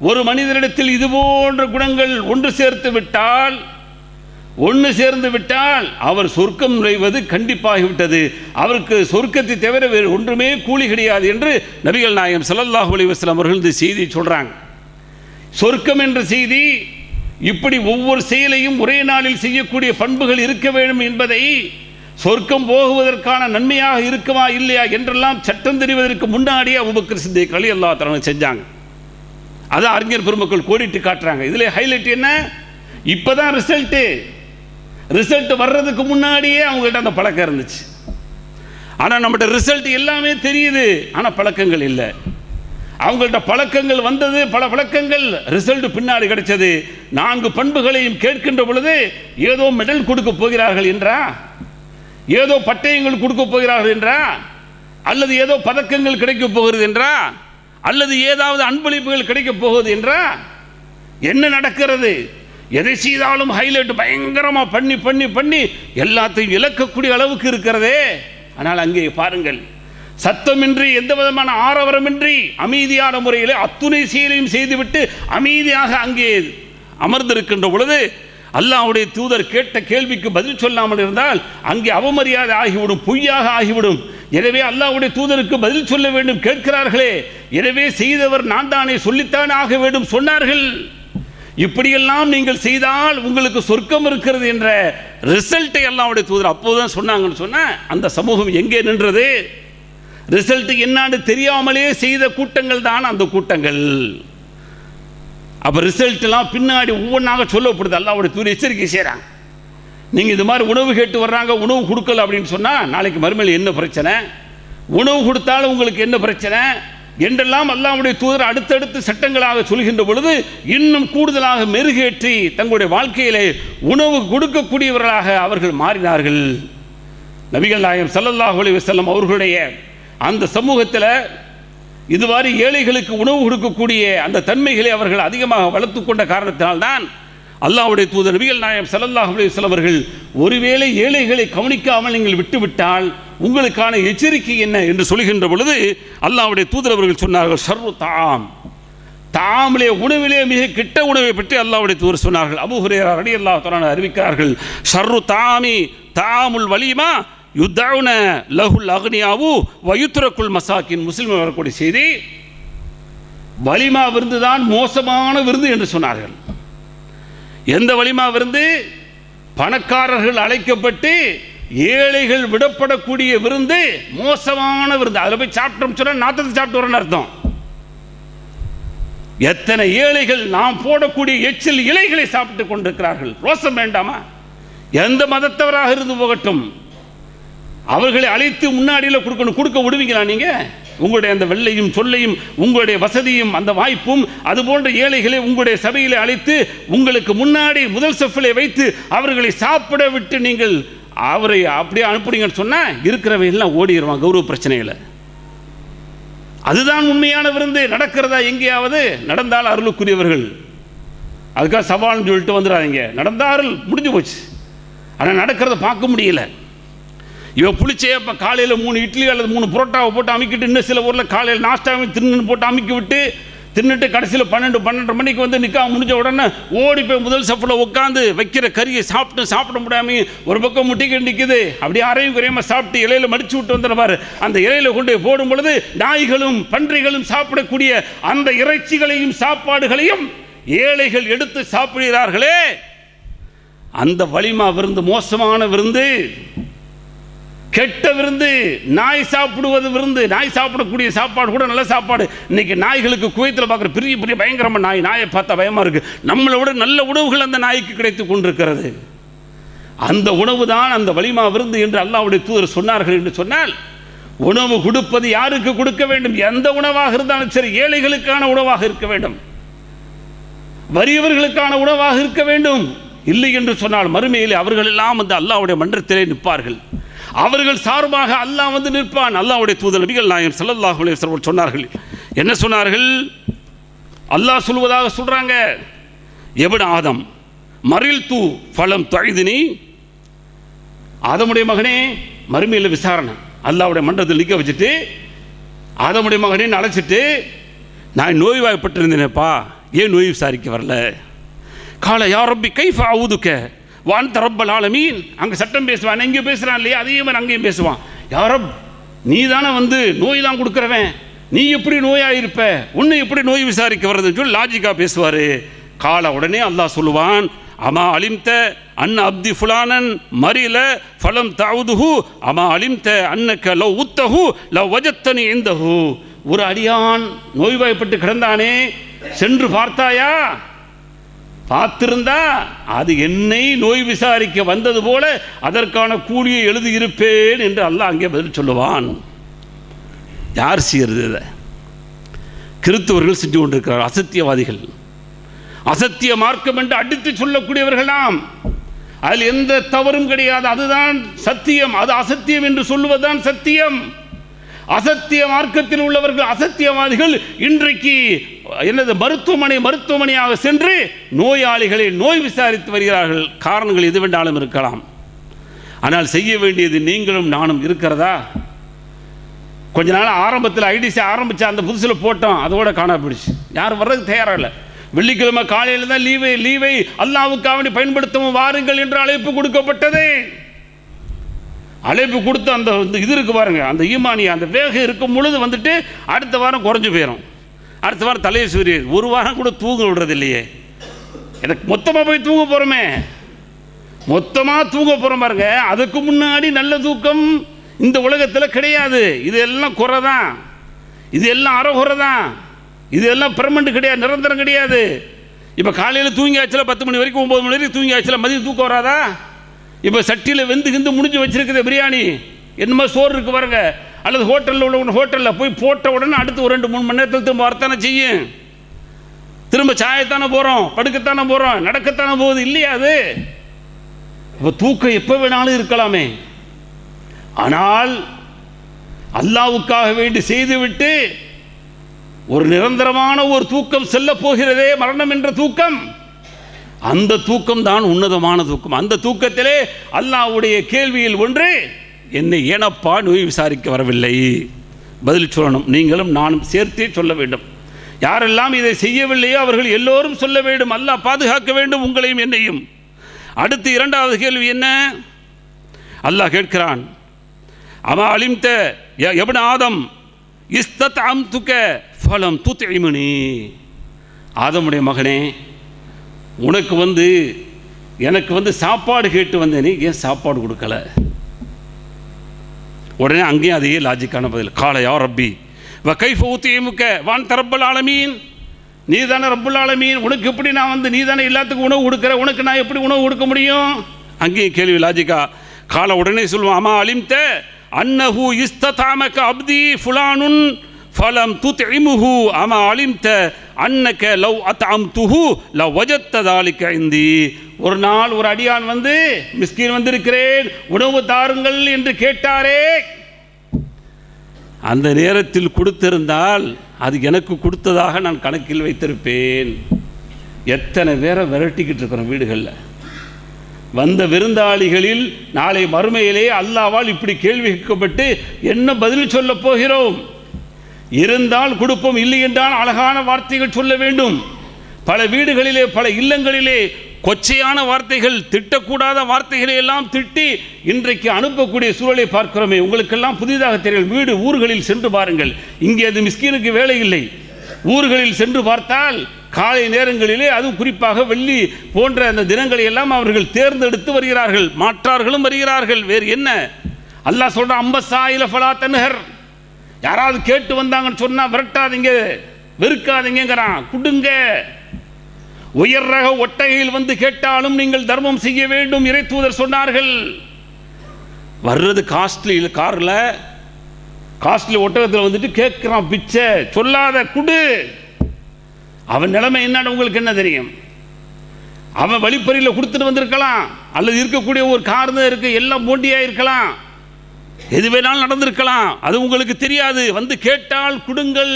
ஒரு மனிதனிடத்தில் இது போன்ற குணங்கள் ஒன்று சேர்த்து விட்டால் ஒன்று சேர்ந்து விட்டால் அவர் சொர்க்கம் நுழைவது கண்டிப்பாகிவிட்டது. அவருக்கு சொர்க்கத்தை தவிர வேறு ஒன்றுமே கூலி கிடையாது என்று நபிகள் நாயகம் சல்லல்லாஹு அலி வஸ்லாம் அவர்கள் இந்த செய்தி சொல்கிறாங்க சொர்க்கம் என்ற செய்தி இப்படி ஒவ்வொரு செயலையும் ஒரே நாளில் செய்யக்கூடிய பண்புகள் இருக்க வேண்டும் என்பதை சொர்க்கம் போகுவதற்கான நன்மையாக இருக்குமா இல்லையா என்றெல்லாம் சட்டம் தெரிவதற்கு முன்னாடியே அபுபக்கர் சித்திக் அலி அல்லா செஞ்சாங்க. அதான் அறிஞர் பெருமக்கள் கோடிட்டு காட்டுறாங்க. இதில் ஹைலைட் என்ன? இப்போதான் ரிசல்ட்டு ரிசல்ட் வர்றதுக்கு முன்னாடியே அவங்கள்ட்ட அந்த பழக்கம் இருந்துச்சு. ஆனால் நம்மகிட்ட ரிசல்ட் எல்லாமே தெரியுது. ஆனால் பழக்கங்கள் இல்லை. அவங்கள்ட்ட பழக்கங்கள் வந்தது பல பழக்கங்கள் ரிசல்ட் பின்னாடி கிடைச்சது. நான்கு பண்புகளையும் கேட்கின்ற பொழுது ஏதோ மெடல் கொடுக்க போகிறார்கள் என்றா? ஏதோ பட்டயங்கள் கொடுக்க போகிறார்கள் என்றா? அல்லது ஏதோ பதக்கங்கள் கிடைக்க போகிறது என்றா? அல்லது ஏதாவது அன்பளிப்புகள் கிடைக்கப் போகுது என்றா? என்ன நடக்கிறது? எதை செய்தாலும் ஹைலைட் பயங்கரமாக பண்ணி பண்ணி பண்ணி எல்லாத்தையும் இழக்கக்கூடிய அளவுக்கு இருக்கிறதே. ஆனால் அங்கே பாருங்கள் சத்தமின்றி எந்த விதமான ஆரவரமின்றி அமைதியான முறையில் அத்துணை செயலையும் செய்துவிட்டு அமைதியாக அங்கே அமர்ந்திருக்கின்ற பொழுது அல்லாவுடைய தூதர் கேட்ட கேள்விக்கு பதில் சொல்லாமல் இருந்தால் அங்கே அவமரியாதை ஆகிவிடும் பொய்யாக ஆகிவிடும். எனவே அல்லாவுடைய தூதருக்கு பதில் சொல்ல வேண்டும் கேட்கிறார்களே. எனவே செய்தவர் நான் தானே சொல்லித்தான் ஆக வேண்டும் சொன்னார்கள். இப்படியெல்லாம் நீங்கள் செய்தால் உங்களுக்கு சொர்க்கம் இருக்கிறது என்ற ரிசல்ட்டை அல்லாவுடைய தூதர் அப்போதுதான் சொன்னாங்கன்னு சொன்ன அந்த சமூகம் எங்கே நின்றது? ரிசல்ட் என்னான்னு தெரியாமலே செய்த கூட்டங்கள் தான் அந்த கூட்டங்கள். அப்போ ரிசல்ட்லாம் பின்னாடி ஒவ்வொன்றாக சொல்லப்படுது. அல்லாவுடைய தூரி எச்சரிக்கை செய்கிறாங்க நீங்கள் இது மாதிரி உணவு கேட்டு வர்றாங்க உணவு கொடுக்கல அப்படின்னு சொன்னால் நாளைக்கு மறுமையில் என்ன பிரச்சனை? உணவு கொடுத்தாலும் உங்களுக்கு என்ன பிரச்சனை? என்றெல்லாம் அல்லாவுடைய தூதர் அடுத்தடுத்து சட்டங்களாக சொல்கின்ற பொழுது இன்னும் கூடுதலாக மெருகேற்றி தங்களுடைய வாழ்க்கையிலே உணவு கொடுக்கக்கூடியவர்களாக அவர்கள் மாறினார்கள். நபிகள் நாயகம் சல்லல்லாஹ் அலி வசல்லம் அவர்களுடைய அந்த சமூகத்தில் இதுவாறு ஏழைகளுக்கு உணவு கொடுக்கக்கூடிய அந்த தன்மைகளை அவர்கள் அதிகமாக வளர்த்து கொண்ட காரணத்தினால்தான் அல்லாவுடைய தூதர் நபிகள் நாயம் ஸல்லல்லாஹு அவர்கள் ஒருவேளை ஏழைகளை கவனிக்காமல் நீங்கள் விட்டுவிட்டால் உங்களுக்கான எச்சரிக்கை என்ன என்று சொல்கின்ற பொழுது அல்லாவுடைய தூதர் அவர்கள் சொன்னார்கள் ஷர்ரு தாம். தாமிலே உணவிலே மிக கிட்ட உணவை பற்றி அல்லாவுடைய தூதர் சொன்னார்கள். அபுஹுரே அடி ரலியல்லாஹு அறிவிக்கிறார்கள் சர்ரு தாமி தாமுல் வலிமா யுத்தவுன லகுல் அக்னியாவு வயுத்துரக்குள் மசாக்கின் முஸ்லீம் வரக்கூடிய செய்தி வலிமா விருந்து தான் மோசமான விருந்து என்று சொன்னார்கள். எந்த வலிமா விருந்து? பணக்காரர்கள் அழைக்கப்பட்டு ஏழைகள் விடப்படக்கூடிய விருந்து மோசமான விருந்து. அதில் போய் சாப்பிட்டோம் சொன்னால் நாத்தத்தை சாப்பிட்டு வரேன்னு அர்த்தம். எத்தனை ஏழைகள் நாம் போடக்கூடிய எச்சில் இலைகளை சாப்பிட்டு கொண்டிருக்கிறார்கள். ரோசம் வேண்டாமா? எந்த மதத்தவராக இருந்து போகட்டும்? அவர்களை அழைத்து முன்னாடியில் கொடுக்கணும். கொடுக்க விடுவீங்களா நீங்க? உங்களுடைய அந்த வெள்ளையும் சொல்லையும் உங்களுடைய வசதியும் அந்த வாய்ப்பும் அது போன்ற ஏழைகளை உங்களுடைய சபையில் அழைத்து உங்களுக்கு முன்னாடி முதல் செஃபிலே வைத்து அவர்களை சாப்பிட விட்டு நீங்கள் அவரை அப்படியே அனுப்புறீங்கன்னு சொன்னால் இருக்கிறவையெல்லாம் ஓடிடுவான் கௌரவ பிரச்சனைகளை அதுதான் உண்மையான விருந்து. நடக்கிறதா எங்கேயாவது? நடந்தால் அருளுக்குரியவர்கள். அதுக்காக சவால்னு சொல்லிட்டு வந்துடாதீங்க நடந்தால் அருள் முடிஞ்சு போச்சு. ஆனால் நடக்கிறத பார்க்க முடியல. இவன் புளிச்சே இப்போ காலையில் மூணு இட்லி அல்லது மூணு புரோட்டாவை போட்டு அமுக்கிட்டு இன்னும் சில ஊரில் காலையில் நாஸ்டாவை தின்னு போட்டு அமைக்கி விட்டு தின்னுட்டு கடைசியில் பன்னெண்டு பன்னெண்டு மணிக்கு வந்து நிற்கா முடிஞ்ச உடனே ஓடி போய் முதல் சப்பில் உட்காந்து வைக்கிற கறியை சாப்பிட்டு சாப்பிட முடியாம ஒரு பக்கம் முட்டிக்கிட்டு நிற்குது அப்படியே அரையும் குறையாமல் சாப்பிட்டு இலையில மடிச்சு விட்டு வந்துடுவார் அந்த இலையில் கொண்டு போய் போடும் பொழுது நாய்களும் பன்றிகளும் சாப்பிடக்கூடிய அந்த இறைச்சிகளையும் சாப்பாடுகளையும் ஏழைகள் எடுத்து சாப்பிடுகிறார்களே. அந்த வலிமா விருந்து மோசமான விருந்து. கெட்ட விருந்து நாய் சாப்பிடுவது விருந்து நாய் சாப்பிடக்கூடிய சாப்பாடு கூட நல்ல சாப்பாடு. இன்னைக்கு நாய்களுக்கு குவைத்தில் பார்க்குற பெரிய பெரிய பயங்கரமாக நாய் நாயை பார்த்தா பயமாக இருக்குது நம்மளை விட நல்ல உணவுகள் அந்த நாய்க்கு கிடைத்து கொண்டிருக்கிறது. அந்த உணவு தான் அந்த வலிமா விருந்து என்று அல்லாவுடைய தூதர் சொன்னார்கள் என்று சொன்னால் உணவு கொடுப்பது யாருக்கு கொடுக்க வேண்டும்? எந்த உணவாக இருந்தாலும் சரி ஏழைகளுக்கான உணவாக இருக்க வேண்டும். வறியவர்களுக்கான உணவாக இருக்க வேண்டும். இல்லை என்று சொன்னால் மறுமையில் அவர்கள் எல்லாம் வந்து அல்லாவுடைய மன்றத்திலே நிற்பார்கள். அவர்கள் சார்பாக அல்லாஹ் வந்து நிற்பான். அல்லாவுடைய தூதர் நபிகள் நாயகம் ஸல்லல்லாஹு அலைஹி வஸல்லம் சொன்னார்கள். என்ன சொன்னார்கள்? அல்லாஹ் சொல்வதாக சொல்றாங்க. எபன் ஆதம் மறில் தூ ஃபலம் தொய்தினி. ஆதமுடைய மகனே மறுமையில் விசாரணை. அல்லாவுடைய மன்றத்தில் நிற்க வச்சுட்டு ஆதமுடைய மகனே அழைச்சிட்டு நான் நோய்வாய்ப்பட்டிருந்தேனேப்பா. ஏன் நோய் விசாரிக்க வரல? காலை யா கைஃபா ஊதுக்க வான் தரப்பல் ஆலமீன். அங்கே சட்டம் பேசுவான் இங்கே பேசுகிறான் இல்லையா? அதே மாதிரி அங்கேயும் பேசுவான். யாரப் நீ தானே வந்து நோய் தான் கொடுக்குறவன். நீ எப்படி நோயாக இருப்ப? உன்னை எப்படி நோய் விசாரிக்க வர்றதுன்னு சொல்லி லாஜிக்காக பேசுவார். கால உடனே அல்லாஹ் சொல்லுவான் அமா அலிம்த அன்ன அப்தி ஃபுலானன் மறியல ஃபலம் தாவுதுஹு அமா அலிம்த அன்னக்க லவ் உத்தஹு லவ் வஜத்தனி இந்தஹு ஒரு அடியான் நோய்வாய்ப்பட்டு கிடந்தானே சென்று பார்த்தாயா? பார்த்திருந்தா அது என்னை நோய் விசாரிக்க வந்தது போல அதற்கான கூலியை எழுதியிருப்பேன் என்று அல்லாஹ் அங்கே பதில் சொல்லுவான். யார் செய்யறது இதை? கிறிஸ்தவர்கள் செஞ்சு கொண்டிருக்கிறார் அசத்தியவாதிகள். அசத்திய மார்க்கம் என்று அடித்து சொல்லக்கூடியவர்களாம் அதில் எந்த தவறும் கிடையாது அதுதான் சத்தியம். அது அசத்தியம் என்று சொல்லுவதுதான் சத்தியம். அசத்திய மார்க்கத்தில் உள்ளவர்கள் அசத்தியவாதிகள் இன்றைக்கு என்னது மருத்துவமனை மருத்துவமனையாக சென்று நோயாளிகளை நோய் விசாரித்து வருகிறார்கள். காரணங்கள் எது வேண்டாலும் இருக்கலாம். ஆனால் செய்ய வேண்டியது நீங்களும் நானும் இருக்கிறதா? கொஞ்ச நாள் ஆரம்பத்தில் ஐடிசி ஆரம்பித்த அந்த புதுசில் போட்டோம் அதோட காணாப்பிடிச்சு யார் யாரும் வர்றதுக்கு தயாராக இல்லை. வெள்ளிக்கிழமை காலையில் தான் லீவை லீவை அல்லாவுக்காக வேண்டி பயன்படுத்தவும் வாருங்கள் என்று அழைப்பு கொடுக்கப்பட்டது. அழைப்பு கொடுத்து அந்த இந்த இது இருக்கு பாருங்க அந்த ஈமானி அந்த வேகம் இருக்கும் பொழுது வந்துட்டு அடுத்த வாரம் குறைஞ்சு போயிடும் அடுத்த வாரம் தலையை சூரிய ஒரு வாரம் கூட தூங்க விடுறது இல்லையே எனக்கு மொத்தமாக போய் தூங்க போகிறோமே மொத்தமாக தூங்க போகிறோம் பாருங்க அதுக்கு முன்னாடி நல்ல தூக்கம் இந்த உலகத்தில் கிடையாது. இது எல்லாம் குறை தான் இது எல்லாம் அறகுறை தான் இது எல்லாம் பெர்மனண்ட் கிடையாது நிரந்தரம் கிடையாது. இப்போ காலையில் தூங்கி ஆச்சுல பத்து மணி வரைக்கும் ஒம்பது மணி வரைக்கும் தூங்கி ஆச்சுல மதியம் தூக்கம் வராதா? இப்போ சட்டியில் வெந்து கிந்து முடிஞ்சு வச்சுருக்குது பிரியாணி. என்னமோ சோறு இருக்குது பாருங்க. அல்லது ஹோட்டலில் உள்ள ஹோட்டலில் போய் போட்ட உடனே அடுத்து ஒரு ரெண்டு மூணு மணி நேரத்தில் திரும்ப வரத்தானே செய்யும். திரும்ப சாயத்தானே போகிறோம் படுக்கத்தானே போகிறோம் நடக்கத்தானே போகுது இல்லையா அது? இப்போ தூக்கம் எப்போ வேணாலும் இருக்கலாமே. ஆனால் அல்லாவுக்காக வேண்டி செய்துவிட்டு ஒரு நிரந்தரமான ஒரு தூக்கம் செல்ல போகிறதே மரணம் என்ற தூக்கம். அந்த தூக்கம் தான் உன்னதமான தூக்கம். அந்த தூக்கத்திலே அல்லாவுடைய கேள்வியில் ஒன்று என்னை ஏனப்பா நோய் விசாரிக்க வரவில்லை? பதில் சொல்லணும். நீங்களும் நானும் சேர்த்தே சொல்ல வேண்டும். யாரெல்லாம் இதை செய்யவில்லையோ அவர்கள் எல்லோரும் சொல்ல வேண்டும். அல்லாஹ் பாதுகாக்க வேண்டும் உங்களையும் என்னையும். அடுத்து இரண்டாவது கேள்வி என்ன? அல்லாஹ் கேட்கிறான் அமா அலிம்த எவன் ஆதம் இஸ்தத் அம் துக்க ஃபலம் துத்திமணி ஆதமுடைய மகனே உனக்கு வந்து எனக்கு வந்து சாப்பாடு கேட்டு வந்தேனே. ஏன் சாப்பாடு கொடுக்கல? உடனே அங்கேயும் அதையே லாஜிக்கான பதில். காலையா ரப்பி வ கைஃப ஊத்தியமுக்க வான் தரப்பல் ஆலமீன். நீ தானே ரப்புல் ஆலமீன். உனக்கு எப்படி நான் வந்து நீ தானே எல்லாத்துக்கும் உணவு கொடுக்குற? உனக்கு நான் எப்படி உணவு கொடுக்க முடியும்? அங்கேயும் கேள்வி லாஜிக்கா காலை உடனே சொல்லுவான் அம்மா அலிம்த இஸ்த தாமக்க அப்தி ஃபுலானுன் ஃபலம் துத்இமுஹு அம அலிம்த அன்னக லவ் அத்அம்துஹு லவ் வஜத்த தாலிக இந்தி ஒரு நாள் ஒரு அடியான் வந்து மிஸ்கின் வந்திருக்கிறேன் உணவு தாருங்கள் என்று கேட்டாரே. அந்த நேரத்தில் கொடுத்திருந்தால் அது எனக்கு கொடுத்ததாக நான் கணக்கில் வைத்திருப்பேன். எத்தனை பேரை விரட்டிக்கிட்டு இருக்கிறோம் வீடுகளில். வந்த விருந்தாளிகளில் நாளை மறுமையிலே அல்லாவால் இப்படி கேள்வி கேட்கப்பட்டு என்ன பதில் சொல்லப் போகிறோம்? இருந்தால் கொடுப்போம் இல்லை என்றால் அழகான வார்த்தைகள் சொல்ல வேண்டும். பல வீடுகளிலே பல இல்லங்களிலே கொச்சையான வார்த்தைகள் திட்டக்கூடாத வார்த்தைகளை எல்லாம் திட்டி இன்றைக்கு அனுப்பக்கூடிய சூழலை பார்க்கிறோமே. உங்களுக்கெல்லாம் புதிதாக தெரியும். வீடு ஊர்களில் சென்று பாருங்கள். இங்கே அது மிஸ்கீனுக்கு வேலை இல்லை. ஊர்களில் சென்று பார்த்தால் காலை நேரங்களிலே அதுவும் குறிப்பாக வெள்ளி போன்ற அந்த தினங்களை எல்லாம் அவர்கள் தேர்ந்தெடுத்து வருகிறார்கள். மாற்றார்களும் வருகிறார்கள். வேறு என்ன? அல்லாஹ் சொல்கிற அம்பசாயில ஃபலா தன்ஹர். யாராவது கேட்டு வந்தாங்கன்னு சொன்னா விரட்டாதீங்க வெறுக்காதீங்கிறான் குடுங்க. உயர் ரக ஒட்டகையில் வந்து கேட்டாலும் நீங்கள் தர்மம் செய்ய வேண்டும் இறை தூதர் சொன்னார்கள். வர்றது காஸ்ட்லி காரில். காஸ்ட்லி ஒட்டகத்தில் வந்துட்டு கேட்குறான் பிச்சை. சொல்லாத குடு. அவன் நிலைமை என்னன்னு உங்களுக்கு என்ன தெரியும்? அவன் வழிப்பறியில் கொடுத்துட்டு வந்திருக்கலாம். அல்லது இருக்கக்கூடிய ஒரு கார் தான் இருக்குது எல்லாம் போண்டியாக இருக்கலாம் எது வேணாலும் நடந்திருக்கலாம். அது உங்களுக்கு தெரியாது. வந்து கேட்டால் கொடுங்கள்.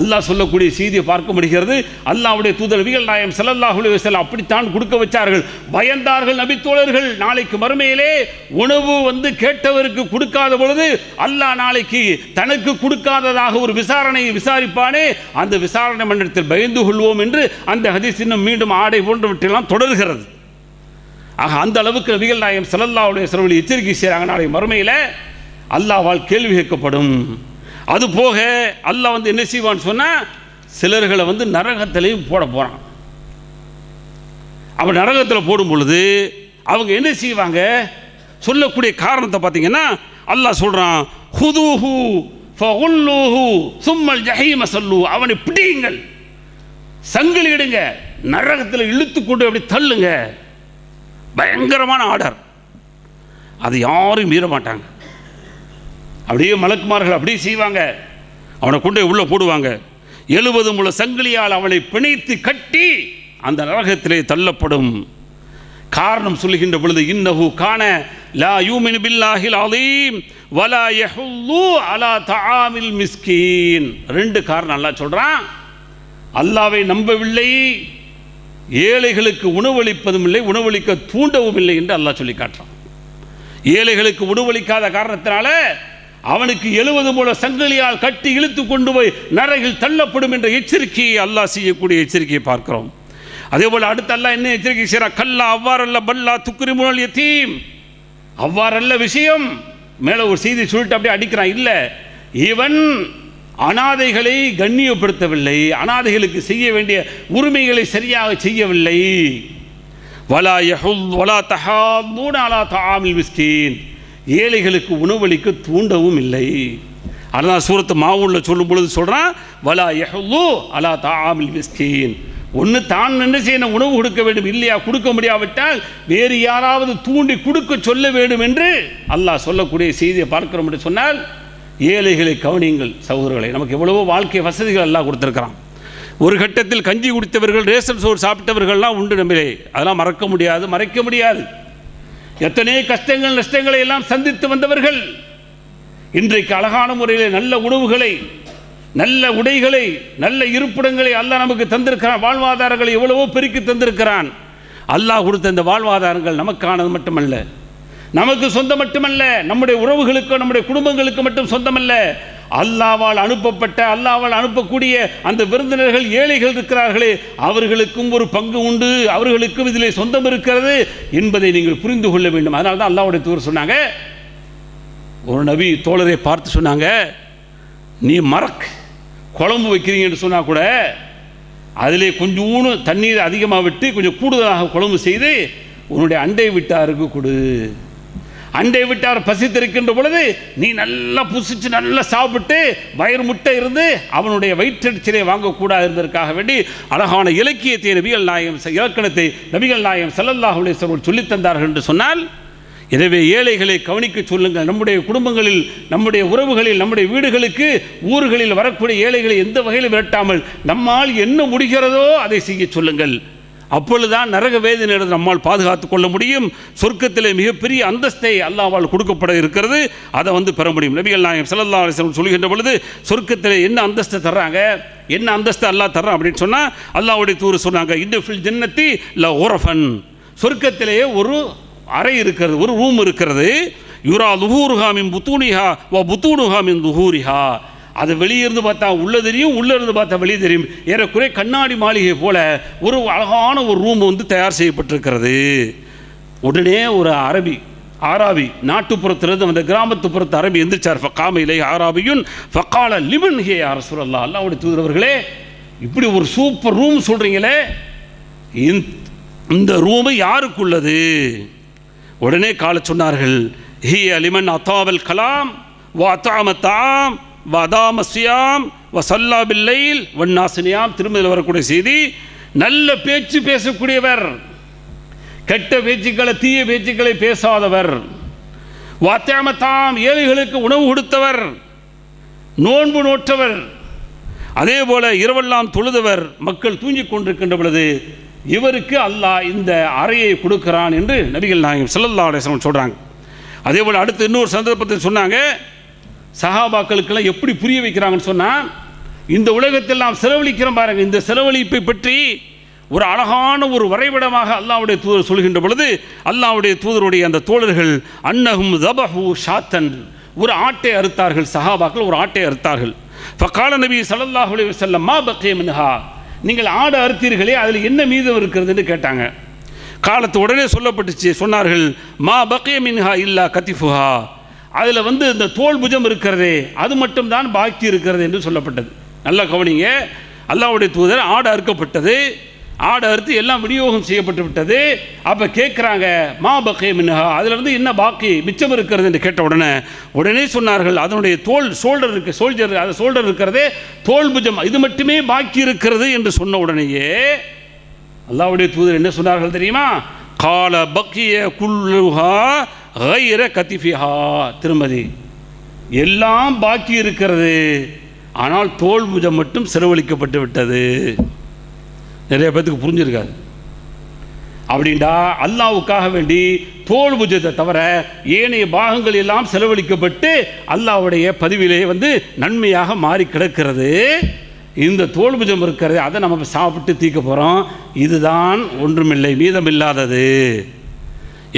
அல்லாஹ் சொல்லக்கூடிய செய்தியை பார்க்க முடிகிறது. அல்லாஹ்வுடைய தூதர் நபிகள் நாயம் ஸல்லல்லாஹு செல்ல அப்படித்தான் கொடுக்க வச்சார்கள். பயந்தார்கள் நபித்தோழர்கள். நாளைக்கு மறுமையிலே உணவு வந்து கேட்டவருக்கு கொடுக்காத பொழுது அல்லாஹ் நாளைக்கு தனக்கு கொடுக்காததாக ஒரு விசாரணையை விசாரிப்பானே. அந்த விசாரணை மன்றத்தில் பயந்து கொள்வோம் என்று அந்த ஹதீஸ் இன்னும் மீண்டும் ஆடை போன்றவற்றெல்லாம் தொடர்கிறது. ஆக அந்த அளவுக்கு நபிகள் நாயம் ஸல்லல்லாஹு அலைஹி வஸல்லம் எச்சரிக்கை செய்கிறாங்க. நாளை மறுமையில் அல்லாவால் கேள்வி கேட்கப்படும். அது போக அல்லாஹ் வந்து என்ன செய்வான்னு சொன்னால் சிலர்களை வந்து நரகத்திலையும் போட போகிறான் அவன் நரகத்தில் போடும் பொழுது அவங்க என்ன செய்வாங்க? சொல்லக்கூடிய காரணத்தை பார்த்தீங்கன்னா அல்லாஹ் சொல்கிறான் ஹுதூஹு ஃபகுல்லூஹு சும்மல் ஜஹீம சொல்லு. அவனை பிடியுங்கள். சங்கிலி இடுங்க நரகத்தில் இழுத்து கொண்டு அப்படி தள்ளுங்க. பயங்கரமான ஆர்டர். அது யாரும் மீற மாட்டாங்க. அப்படியே மலக்குமார்கள் அப்படியே செய்வாங்க. அவனை கொண்டு போய் உள்ளே போடுவாங்க. எழுபது முழு சங்கிலியால் அவளை பிணைத்து கட்டி அந்த நரகத்திலே தள்ளப்படும். காரணம் சொல்லுகின்ற பொழுது இன்னஹு காண லா யூமின் பில்லாஹில் அலீம் வலா யஹுல்லு அலா தஆமில் மிஸ்கீன். ரெண்டு காரணம் அல்லாஹ் சொல்கிறான் அல்லாவை நம்பவில்லை. ஏழைகளுக்கு உணவளிப்பதும் இல்லை உணவளிக்க தூண்டவும் இல்லை என்று அல்லாஹ் சொல்லி காட்டுறான். ஏழைகளுக்கு உணவளிக்காத காரணத்தினால அவனுக்கு எழுவது போல சங்கிலியால் கட்டி இழுத்து கொண்டு போய் நரகில் தள்ளப்படும் என்ற எச்சரிக்கையை அல்லாஹ் செய்யக்கூடிய எச்சரிக்கையை பார்க்கிறோம். அதே போல் அடுத்து அல்லாஹ் என்ன எச்சரிக்கை செய்கிறா கல்லா அவ்வாறல்ல பல்லா துக்குரி முனல் எத்தீம் அவ்வாறல்ல விஷயம். மேலே ஒரு செய்தி சொல்லிட்டு அப்படியே அடிக்கிறான். இல்லை இவன் அனாதைகளை கண்ணியப்படுத்தவில்லை. அனாதைகளுக்கு செய்ய வேண்டிய உரிமைகளை சரியாக செய்யவில்லை. வலா யஹுல் வலா தஹாமூன அலா தஆமில் மிஸ்கீன். ஏழைகளுக்கு உணவளிக்க தூண்டவும் இல்லை. அதனால் சூரத்து மாவுள்ள சொல்லும் பொழுது சொல்கிறான் வலா யஹுல்லு அலா தஆமில் மிஸ்கீன். ஒன்று தான் என்ன செய்யணும்? உணவு கொடுக்க வேண்டும். இல்லையா? கொடுக்க முடியாவிட்டால் வேறு யாராவது தூண்டி கொடுக்க சொல்ல வேண்டும் என்று அல்லாஹ் சொல்லக்கூடிய செய்தியை பார்க்கிறோம் என்று சொன்னால் ஏழைகளை கவனியுங்கள் சகோதரர்களை. நமக்கு எவ்வளவோ வாழ்க்கை வசதிகள் எல்லாம் கொடுத்துருக்கிறான். ஒரு கட்டத்தில் கஞ்சி குடித்தவர்கள் ரேஷன் சோறு சாப்பிட்டவர்கள்லாம் உண்டு நம்மளே அதெல்லாம் மறக்க முடியாது மறைக்க முடியாது. எத்தனை கஷ்டங்கள் நஷ்டங்களை எல்லாம் சந்தித்து வந்தவர்கள். இன்றைக்கு அழகான முறையில் நல்ல உணவுகளை நல்ல உடைகளை நல்ல இருப்பிடங்களை அல்லாஹ் நமக்கு தந்திருக்கிறான். வாழ்வாதாரங்களை எவ்வளவோ பெருக்கி தந்திருக்கிறான். அல்லாஹ் கொடுத்த இந்த வாழ்வாதாரங்கள் நமக்கானது மட்டுமல்ல. நமக்கு சொந்தம் மட்டுமல்ல நம்முடைய உறவுகளுக்கும் நம்முடைய குடும்பங்களுக்கு மட்டும் சொந்தமல்ல. அல்லாவால் அனுப்பப்பட்ட அல்லாவால் அனுப்பக்கூடிய அந்த விருந்தினர்கள் ஏழைகள் இருக்கிறார்களே அவர்களுக்கும் ஒரு பங்கு உண்டு அவர்களுக்கும் இதில் சொந்தம் இருக்கிறது என்பதை நீங்கள் புரிந்து கொள்ள வேண்டும். அதனால தான் அல்லாவுடைய தூர் சொன்னாங்க ஒரு நபி தோழரை பார்த்து சொன்னாங்க நீ மறக் குழம்பு வைக்கிறீங்கன்னு சொன்னால் கூட அதிலே கொஞ்சோன்னு தண்ணீர் அதிகமாக விட்டு கொஞ்சம் கூடுதலாக குழம்பு செய்து உன்னுடைய அண்டை விட்டாருக்கு கொடு. அண்டை விட்டார் பசித்திருக்கின்ற பொழுது நீ நல்லா புசிச்சு நல்லா சாப்பிட்டு வயிறு முட்டை இருந்து அவனுடைய வயிற்றெரிச்சலை வாங்கக்கூடாது என்பதற்காக வேண்டி அழகான இலக்கியத்தை நபிகள் நாயகம் இலக்கணத்தை நபிகள் நாயகம் ஸல்லல்லாஹு அலைஹி சொல்லித் என்று சொன்னால் எனவே ஏழைகளை கவனிக்க சொல்லுங்கள். நம்முடைய குடும்பங்களில் நம்முடைய உறவுகளில் நம்முடைய வீடுகளுக்கு ஊர்களில் வரக்கூடிய ஏழைகளை எந்த வகையில் விரட்டாமல் நம்மால் என்ன முடிகிறதோ அதை செய்ய சொல்லுங்கள். அப்பொழுதுதான் நரக வேதனையிலிருந்து நம்மால் பாதுகாத்து கொள்ள முடியும். சொர்க்கத்திலே மிகப்பெரிய அந்தஸ்தை அல்லாவால் கொடுக்கப்பட இருக்கிறது. அதை வந்து பெற முடியும். நபிகள் நாயகம் செல்லல்லா அலைஹி சொல்கின்ற பொழுது சொர்க்கத்தில் என்ன அந்தஸ்தை தர்றாங்க? என்ன அந்தஸ்தை அல்லாஹ் தர்றான் அப்படின்னு சொன்னால் அல்லாவுடைய தூர் சொன்னாங்க இந்த ஜன்னத்தி ல ஓரஃபன் சொர்க்கத்திலேயே ஒரு அறை இருக்கிறது ஒரு ரூம் இருக்கிறது. யுரா லுஹூருஹா மின் புத்தூனிஹா வ புத்தூனுஹா மின் துஹூரிஹா அது வெளியே இருந்து பார்த்தா உள்ளே தெரியும் உள்ளே இருந்து பார்த்தா வெளியே தெரியும். ஏறக்குறைய கண்ணாடி மாளிகை போல ஒரு அழகான ஒரு ரூம் வந்து தயார் செய்யப்பட்டிருக்கிறது. உடனே ஒரு அரபி ஆராபி நாட்டுப்புறத்திலிருந்து அந்த கிராமத்துப்புறத்து அரபி எந்திரிச்சார். ஃபக்காம இலை ஃபக்கால லிமன் ஹே யார் அல்லாவுடைய தூதரவர்களே இப்படி ஒரு சூப்பர் ரூம் சொல்கிறீங்களே இந்த ரூமு யாருக்குள்ளது? உடனே கால சொன்னார்கள் ஹி அலிமன் அத்தாவல் கலாம் வா அத்தாம வதாமசியாம் வசல்லா பில்லையில் வண்ணாசினியாம் திருமதியில் வரக்கூடிய செய்தி நல்ல பேச்சு பேசக்கூடியவர் கெட்ட பேச்சுக்களை தீய பேச்சுக்களை பேசாதவர் வாத்தியாமத்தாம் ஏழைகளுக்கு உணவு கொடுத்தவர் நோன்பு நோற்றவர் அதே போல இரவெல்லாம் தொழுதவர் மக்கள் தூங்கிக் கொண்டிருக்கின்ற பொழுது இவருக்கு அல்லாஹ் இந்த அறையை கொடுக்கிறான் என்று நபிகள் நாயகம் ஸல்லல்லாஹு சொல்கிறாங்க அதே போல் அடுத்து இன்னொரு சந்தர்ப்பத்தில் சொன்னாங்க சஹாபாக்களுக்கெல்லாம் எப்படி புரிய வைக்கிறாங்கன்னு சொன்னால் இந்த உலகத்தில் நாம் செலவழிக்கிறோம் பாருங்க. இந்த செலவழிப்பை பற்றி ஒரு அழகான ஒரு வரைபடமாக அல்லாவுடைய தூதர் சொல்கின்ற பொழுது அல்லாவுடைய தூதருடைய அந்த தோழர்கள் அன்னஹும் தபஹு ஷாத்தன். ஒரு ஆட்டை அறுத்தார்கள் சஹாபாக்கள் ஒரு ஆட்டை அறுத்தார்கள். ஃபகால நபி ஸல்லல்லாஹு அலைஹி வஸல்லம் மா பக்கிய மின்ஹா? நீங்கள் ஆடு அறுத்தீர்களே அதில் என்ன மீதம் இருக்கிறதுன்னு கேட்டாங்க. காலத்து உடனே சொல்லப்பட்டுச்சு சொன்னார்கள் மா பக்கிய மின்ஹா இல்லா கத்திஃபுஹா அதில் வந்து இந்த தோல் புஜம் இருக்கிறதே அது மட்டும்தான் பாக்கி இருக்கிறது என்று சொல்லப்பட்டது. நல்லா கவனிங்க. அல்லாஹ்வுடைய தூதர் ஆடு அறுக்கப்பட்டது. ஆடு அறுத்து எல்லாம் விநியோகம் செய்யப்பட்டு விட்டது. அப்போ கேட்குறாங்க மா பக்கே மின்ஹா. அதிலிருந்து என்ன பாக்கி மிச்சம் இருக்கிறது என்று கேட்ட உடனே உடனே சொன்னார்கள் அதனுடைய தோல் சோல்டர் இருக்கு சோல்ஜர் அது சோல்டர் இருக்கிறதே தோல் புஜம் இது மட்டுமே பாக்கி இருக்கிறது என்று சொன்ன உடனேயே அல்லாவுடைய தூதர் என்ன சொன்னார்கள் தெரியுமா? கால பக்கிய குல்லுஹா ஹைர கத்திஃபிஹா. திருமதி எல்லாம் பாக்கி இருக்கிறது. ஆனால் தோல் புஜம் மட்டும் செலவழிக்கப்பட்டு விட்டது. நிறைய பேத்துக்கு புரிஞ்சிருக்காது. அப்படின்டா அல்லாவுக்காக வேண்டி தோல் பூஜத்தை தவிர ஏனைய பாகங்கள் எல்லாம் செலவழிக்கப்பட்டு அல்லாவுடைய பதிவிலே வந்து நன்மையாக மாறி கிடக்கிறது. இந்த தோல் பூஜம் இருக்கிறது அதை நம்ம சாப்பிட்டு தீக்க போகிறோம் இதுதான் ஒன்றுமில்லை மீதமில்லாதது.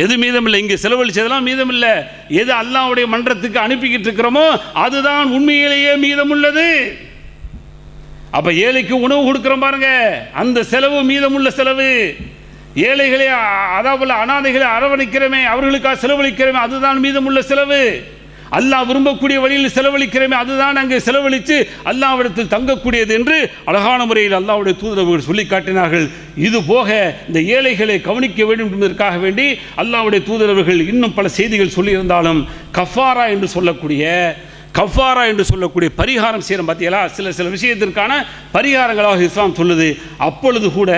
எது மீதமில்லை? இங்கே செலவழிச்சதெல்லாம் மீதமில்லை. எது அல்லாவுடைய மன்றத்துக்கு அனுப்பிக்கிட்டு இருக்கிறோமோ அதுதான் உண்மையிலேயே மீதமுள்ளது. அப்போ ஏழைக்கு உணவு கொடுக்குறோம் பாருங்க. அந்த செலவு மீதமுள்ள செலவு. ஏழைகளை அதாவது அனாதைகளை அரவணைக்கிறோமே அவர்களுக்காக செலவழிக்கிறோமே அதுதான் மீதமுள்ள செலவு. அல்லாஹ் விரும்பக்கூடிய வழியில் செலவழிக்கிறோமே அதுதான் அங்கே செலவழித்து அல்லாவிடத்தில் தங்கக்கூடியது என்று அழகான முறையில் அல்லாவுடைய தூதரவர்கள் சொல்லி காட்டினார்கள். இது போக இந்த ஏழைகளை கவனிக்க வேண்டும் என்பதற்காக வேண்டி அல்லாவுடைய தூதரவர்கள் இன்னும் பல செய்திகள் சொல்லியிருந்தாலும் கஃபாரா என்று சொல்லக்கூடிய கஃபாரா என்று சொல்லக்கூடிய பரிகாரம் செய்கிறோம் பார்த்தீங்களா சில சில விஷயத்திற்கான பரிகாரங்களாக இஸ்லாம் சொல்லுது. அப்பொழுது கூட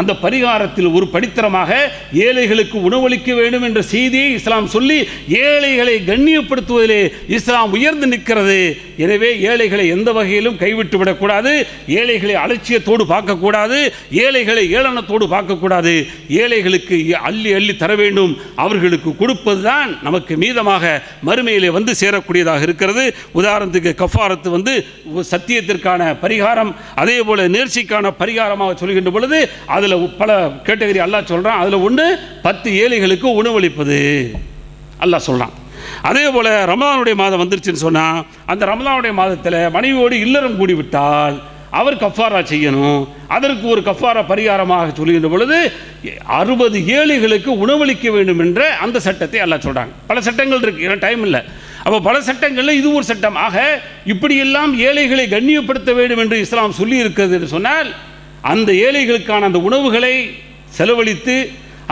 அந்த பரிகாரத்தில் ஒரு படித்தரமாக ஏழைகளுக்கு உணவளிக்க வேண்டும் என்ற செய்தியை இஸ்லாம் சொல்லி ஏழைகளை கண்ணியப்படுத்துவதிலே இஸ்லாம் உயர்ந்து நிற்கிறது. எனவே ஏழைகளை எந்த வகையிலும் கைவிட்டு விடக்கூடாது. ஏழைகளை அலட்சியத்தோடு பார்க்கக்கூடாது. ஏழைகளை ஏளனத்தோடு பார்க்கக்கூடாது. ஏழைகளுக்கு அள்ளி அள்ளி தர வேண்டும். அவர்களுக்கு கொடுப்பதுதான் நமக்கு மீதமாக மறுமையிலே வந்து சேரக்கூடியதாக இருக்கிறது. உதாரணத்துக்கு கஃபாரத்து வந்து சத்தியத்திற்கான பரிகாரம் அதே போல நேர்ச்சிக்கான பரிகாரமாக சொல்கின்ற பொழுது அதில் பல கேட்டகரி அல்லாஹ் சொல்கிறான் அதில் ஒன்று பத்து ஏழைகளுக்கு உணவளிப்பது. அல்லாஹ் சொல்கிறான் அதே போல் ரமலானுடைய மாதம் வந்துருச்சுன்னு சொன்னால் அந்த ரமலானுடைய மாதத்தில் மனைவியோடு இல்லறம் கூடிவிட்டால் அவர் கஃபாரா செய்யணும். அதற்கு ஒரு கஃபாரா பரிகாரமாக சொல்கின்ற பொழுது அறுபது ஏழைகளுக்கு உணவளிக்க வேண்டும் என்ற அந்த சட்டத்தை அல்லாஹ் சொல்கிறாங்க பல சட்டங்கள் இருக்கு. ஏன்னா டைம் இல்லை. அப்போ பல சட்டங்களில் இது ஒரு சட்டம். ஆக இப்படியெல்லாம் ஏழைகளை கண்ணியப்படுத்த வேண்டும் என்று இஸ்லாம் சொல்லி இருக்கிறது என்று சொன்னால் அந்த ஏழைகளுக்கான அந்த உணவுகளை செலவழித்து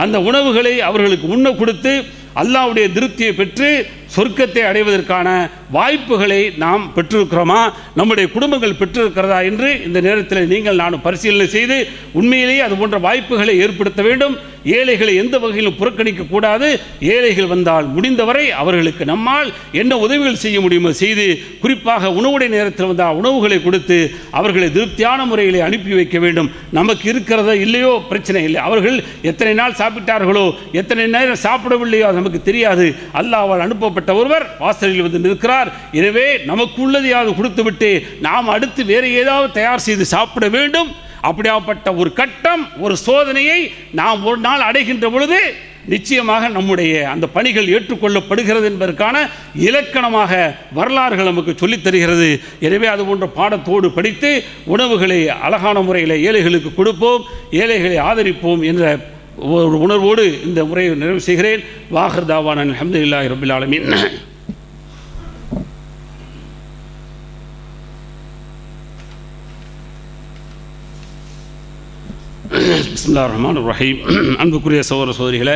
அந்த உணவுகளை அவர்களுக்கு உண்ண கொடுத்து அல்லாவுடைய திருப்தியை பெற்று சொர்க்கத்தை அடைவதற்கான வாய்ப்புகளை நாம் பெற்றிருக்கிறோமா? நம்முடைய குடும்பங்கள் பெற்றிருக்கிறதா என்று இந்த நேரத்தில் நீங்கள் நானும் பரிசீலனை செய்து உண்மையிலேயே அது போன்ற வாய்ப்புகளை ஏற்படுத்த வேண்டும். ஏழைகளை எந்த வகையிலும் புறக்கணிக்க கூடாது. ஏழைகள் வந்தால் முடிந்தவரை அவர்களுக்கு நம்மால் என்ன உதவிகள் செய்ய முடியுமோ செய்து குறிப்பாக உணவுடைய நேரத்தில் வந்தால் உணவுகளை கொடுத்து அவர்களை திருப்தியான முறையில் அனுப்பி வைக்க வேண்டும். நமக்கு இருக்கிறதோ இல்லையோ? பிரச்சனை இல்லை. அவர்கள் எத்தனை நாள் சாப்பிட்டார்களோ எத்தனை நேரம் சாப்பிடவில்லையோ அது நமக்கு தெரியாது. அல்லாஹ்வால் அனுப்பப்பட்ட ஒருவர் வாசலில் வந்து நிற்கிறார். எனவே நமக்கு உள்ளதையாவது கொடுத்துவிட்டு நாம் அடுத்து வேறு ஏதாவது தயார் செய்து சாப்பிட வேண்டும். அப்படியாப்பட்ட ஒரு கட்டம் ஒரு சோதனையை நாம் ஒரு நாள் அடைகின்ற பொழுது நிச்சயமாக நம்முடைய அந்த பணிகள் ஏற்றுக்கொள்ளப்படுகிறது என்பதற்கான இலக்கணமாக வரலாறுகள் நமக்கு சொல்லித் தருகிறது. எனவே அது போன்ற பாடத்தோடு படித்து உணவுகளை அழகான முறையில் ஏழைகளுக்கு கொடுப்போம் ஏழைகளை ஆதரிப்போம் என்ற ஒரு உணர்வோடு இந்த முறையை நிறைவு செய்கிறேன். வாகர் தாவான் அஹமதுல்லாஹி ரபில் ஆலமின். பிஸ்மில்லா ரஹ்மான் ரஹீம். அன்புக்குரிய சகோதர சோதரிகளே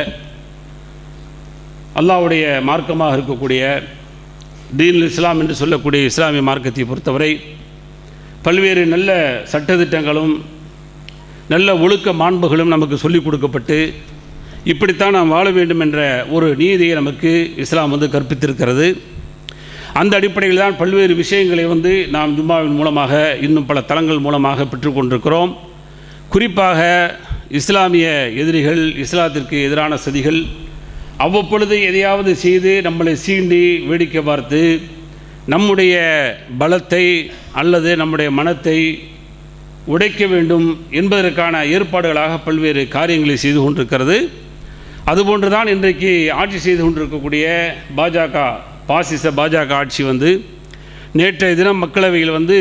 அல்லாவுடைய மார்க்கமாக இருக்கக்கூடிய தீன் இஸ்லாம் என்று சொல்லக்கூடிய இஸ்லாமிய மார்க்கத்தை பொறுத்தவரை பல்வேறு நல்ல சட்டத்திட்டங்களும் நல்ல ஒழுக்க மாண்புகளும் நமக்கு சொல்லிக் கொடுக்கப்பட்டு இப்படித்தான் நாம் வாழ வேண்டும் என்ற ஒரு நீதியை நமக்கு இஸ்லாம் வந்து கற்பித்திருக்கிறது. அந்த அடிப்படையில் தான் பல்வேறு விஷயங்களை வந்து நாம் ஜும்மாவின் மூலமாக இன்னும் பல தளங்கள் மூலமாக பெற்றுக்கொண்டிருக்கிறோம் குறிப்பாக இஸ்லாமிய எதிரிகள் இஸ்லாத்திற்கு எதிரான சதிகள் அவ்வப்பொழுது எதையாவது செய்து நம்மளை சீண்டி வேடிக்கை பார்த்து நம்முடைய பலத்தை அல்லது நம்முடைய மனத்தை உடைக்க வேண்டும் என்பதற்கான ஏற்பாடுகளாக பல்வேறு காரியங்களை செய்து கொண்டிருக்கிறது. அதுபோன்று தான் இன்றைக்கு ஆட்சி செய்து கொண்டிருக்கக்கூடிய பாஜக பாசிச பாஜக ஆட்சி வந்து நேற்றைய தினம் மக்களவையில் வந்து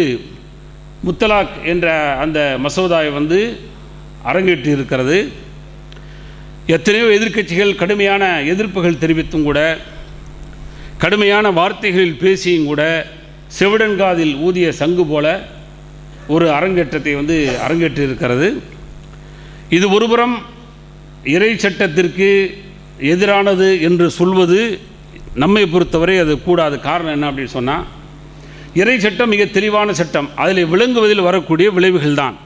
முத்தலாக் என்ற அந்த மசோதாவை வந்து அரங்கேற்றி இருக்கிறது. எத்தனையோ எதிர்க்கட்சிகள் கடுமையான எதிர்ப்புகள் தெரிவித்தும் கூட கடுமையான வார்த்தைகளில் பேசியும் கூட செவிடன்காதில் ஊதிய சங்கு போல ஒரு அரங்கேற்றத்தை வந்து அரங்கேற்றி இருக்கிறது. இது ஒருபுறம் இறை சட்டத்திற்கு எதிரானது என்று சொல்வது நம்மை பொறுத்தவரை அது கூடாது. காரணம் என்ன அப்படின்னு சொன்னால் இறை சட்டம் மிக தெளிவான சட்டம். அதில் விளங்குவதில் வரக்கூடிய விளைவுகள் தான்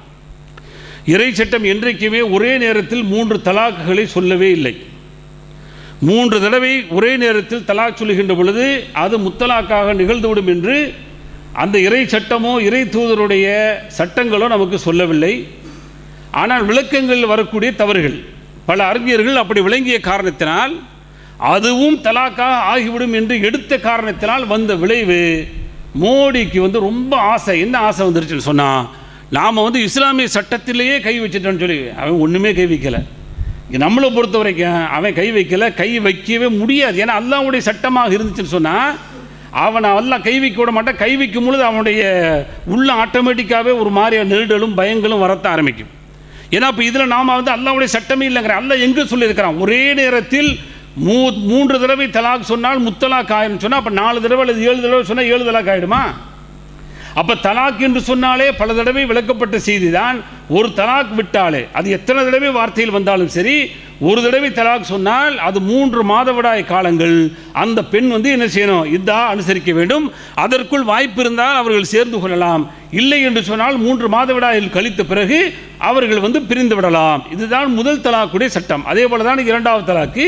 இறை சட்டம் என்றைக்குமே ஒரே நேரத்தில் மூன்று தலாக்குகளை சொல்லவே இல்லை. மூன்று தடவை ஒரே நேரத்தில் தலாக் சொல்லுகின்ற பொழுது அது முத்தலாக்காக நிகழ்ந்துவிடும் என்று அந்த இறை சட்டமோ இறை தூதருடைய சட்டங்களோ நமக்கு சொல்லவில்லை. ஆனால் விளக்கங்களில் வரக்கூடிய தவறுகள் பல அறிஞர்கள் அப்படி விளங்கிய காரணத்தினால் அதுவும் தலாக்காக ஆகிவிடும் என்று எடுத்த காரணத்தினால் வந்த விளைவு மோடிக்கு வந்து ரொம்ப ஆசை. என்ன ஆசை வந்துருச்சுன்னு சொன்னால் நாம் வந்து இஸ்லாமிய சட்டத்திலேயே கை வச்சுட்டோன்னு சொல்லி அவன் ஒன்றுமே கை வைக்கலை. நம்மளை பொறுத்த வரைக்கும் அவன் கை வைக்கல கை வைக்கவே முடியாது. ஏன்னா அல்லாவுடைய சட்டமாக இருந்துச்சுன்னு சொன்னால் அவனை எல்லாம் கை வைக்க விட மாட்டான் கை வைக்கும் பொழுது அவனுடைய உள்ள ஆட்டோமேட்டிக்காகவே ஒரு மாதிரியான நெருடலும் பயங்களும் வரத்த ஆரம்பிக்கும். ஏன்னா இப்போ இதில் நாம் வந்து அல்லாவுடைய சட்டமே இல்லைங்கிற அல்ல எங்கே சொல்லியிருக்கிறான்? ஒரே நேரத்தில் மூ மூன்று தடவை தலாக் சொன்னால் முத்தலாக் ஆயிரும் சொன்னால் அப்போ நாலு தடவை அல்லது ஏழு தடவை சொன்னால் ஏழு தலாக் ஆகிடுமா அப்போ தலாக் என்று சொன்னாலே பல தடவை விளக்கப்பட்ட செய்தி தான் ஒரு தலாக் விட்டாலே அது எத்தனை தடவை வார்த்தையில் வந்தாலும் சரி ஒரு தடவை தலாக் சொன்னால் அது மூன்று மாதவிடாய் காலங்கள். அந்த பெண் வந்து என்ன செய்யணும்? இதா அனுசரிக்க வேண்டும். அதற்குள் வாய்ப்பு இருந்தால் அவர்கள் சேர்ந்து கொள்ளலாம். இல்லை என்று சொன்னால் மூன்று மாதவிடாயில் கழித்த பிறகு அவர்கள் வந்து பிரிந்து விடலாம். இதுதான் முதல் தலாக்குடைய சட்டம். அதே போல தான் இரண்டாவது தலாக்கு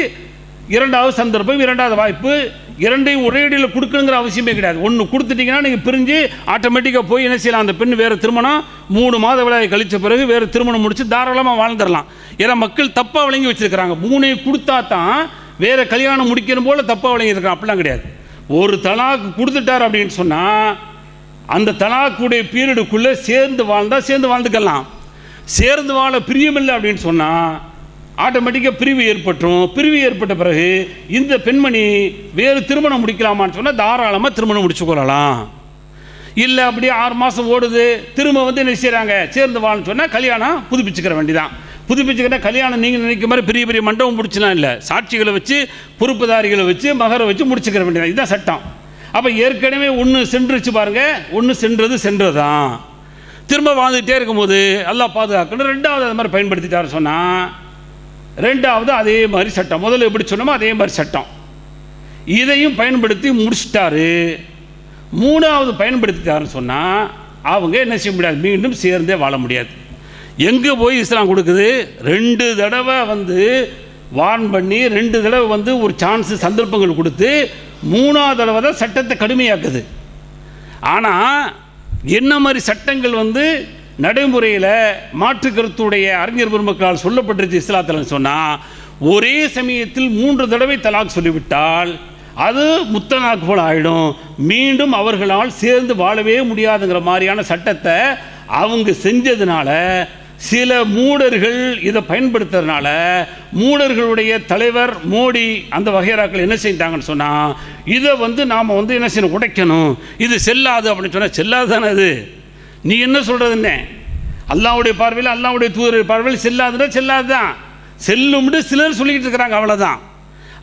இரண்டாவது சந்தர்ப்பம் இரண்டாவது வாய்ப்பு. இரண்டையும் ஒரேடியில் கொடுக்கணுங்கிற அவசியமே கிடையாது. ஒன்று கொடுத்துட்டிங்கன்னா நீங்கள் பிரிஞ்சு ஆட்டோமேட்டிக்காக போய் என்ன செய்யலாம்? அந்த பெண் வேறு திருமணம் மூணு மாத விழாவை கழித்த பிறகு வேறு திருமணம் முடித்து தாராளமாக வாழ்ந்துடலாம். ஏன்னா மக்கள் தப்பாக விளங்கி வச்சுருக்கிறாங்க. மூணையும் கொடுத்தா தான் வேறு கல்யாணம் முடிக்கணும் போல் தப்பாக விளங்கியிருக்காங்க அப்படிலாம் கிடையாது. ஒரு தலாக்கு கொடுத்துட்டார் அப்படின்னு சொன்னால் அந்த தலாக்குடைய பீரியடுக்குள்ளே சேர்ந்து வாழ்ந்தால் சேர்ந்து வாழ்ந்துக்கலாம். சேர்ந்து வாழ பிரியமில்லை அப்படின்னு சொன்னால் ஆட்டோமேட்டிக்காக பிரிவு ஏற்பட்டுரும் பிரிவு ஏற்பட்ட பிறகு இந்த பெண்மணி வேறு திருமணம் முடிக்கலாமான்னு சொன்னால் தாராளமாக திருமணம் முடிச்சு கொள்ளலாம். இல்லை அப்படியே ஆறு மாதம் ஓடுது திரும்ப வந்து என்ன செய்கிறாங்க சேர்ந்து வாழ்னு சொன்னால் கல்யாணம் புதுப்பிச்சுக்கிற வேண்டிதான். புதுப்பிச்சுக்கிட்ட கல்யாணம் நீங்கள் நினைக்கிற மாதிரி பெரிய பெரிய மண்டபம் முடிச்சுலாம் இல்லை. சாட்சிகளை வச்சு பொறுப்புதாரிகளை வச்சு மகரை வச்சு முடிச்சுக்கிற வேண்டியதான் இதுதான் சட்டம். அப்போ ஏற்கனவே ஒன்று சென்றுச்சு பாருங்கள் ஒன்று சென்றது சென்றதான் திரும்ப வாழ்ந்துகிட்டே இருக்கும்போது எல்லாம் பாதுகாக்கணும். ரெண்டாவது அது மாதிரி பயன்படுத்திட்டாரு சொன்னால் ரெண்டாவது அதே மாதிரி சட்டம். முதல்ல எப்படி சொன்னோமோ அதே மாதிரி சட்டம். இதையும் பயன்படுத்தி முடிச்சிட்டாரு. மூணாவது பயன்படுத்திட்டாருன்னு சொன்னால் அவங்க என்ன செய்ய முடியாது? மீண்டும் சேர்ந்தே வாழ முடியாது. எங்கே போய் இஸ்லாம் கொடுக்குது? ரெண்டு தடவை வந்து வார்ன் பண்ணி ரெண்டு தடவை வந்து ஒரு சான்ஸு சந்தர்ப்பங்கள் கொடுத்து மூணாவது தடவை தான் சட்டத்தை கடுமையாக்குது. ஆனால் என்ன மாதிரி சட்டங்கள் வந்து நடைமுறையில் மாற்று கருத்துடைய அறிஞர் பெருமக்களால் சொல்லப்பட்டிருச்சு இஸ்லாத்தில் சொன்னால் ஒரே சமயத்தில் மூன்று தடவை தலாக் சொல்லிவிட்டால் அது முத்தனாக்கு போல் ஆகிடும் மீண்டும் அவர்களால் சேர்ந்து வாழவே முடியாதுங்கிற மாதிரியான சட்டத்தை அவங்க செஞ்சதுனால சில மூடர்கள் இதை பயன்படுத்துறதுனால மூடர்களுடைய தலைவர் மோடி அந்த வகைராக்கள் என்ன செஞ்சாங்கன்னு சொன்னால் இதை வந்து நாம் வந்து என்ன செய்யணும் உடைக்கணும். இது செல்லாது அப்படின்னு சொன்னால் செல்லாது தானே அது? நீ என்ன சொல்கிறதுன்னே அல்லாவுடைய பார்வையில் அல்லாவுடைய தூதர் பார்வையில் செல்லாதுன்னா செல்லாது தான் செல்லும்னு சிலர் சொல்லிக்கிட்டு இருக்கிறாங்க அவ்வளோதான்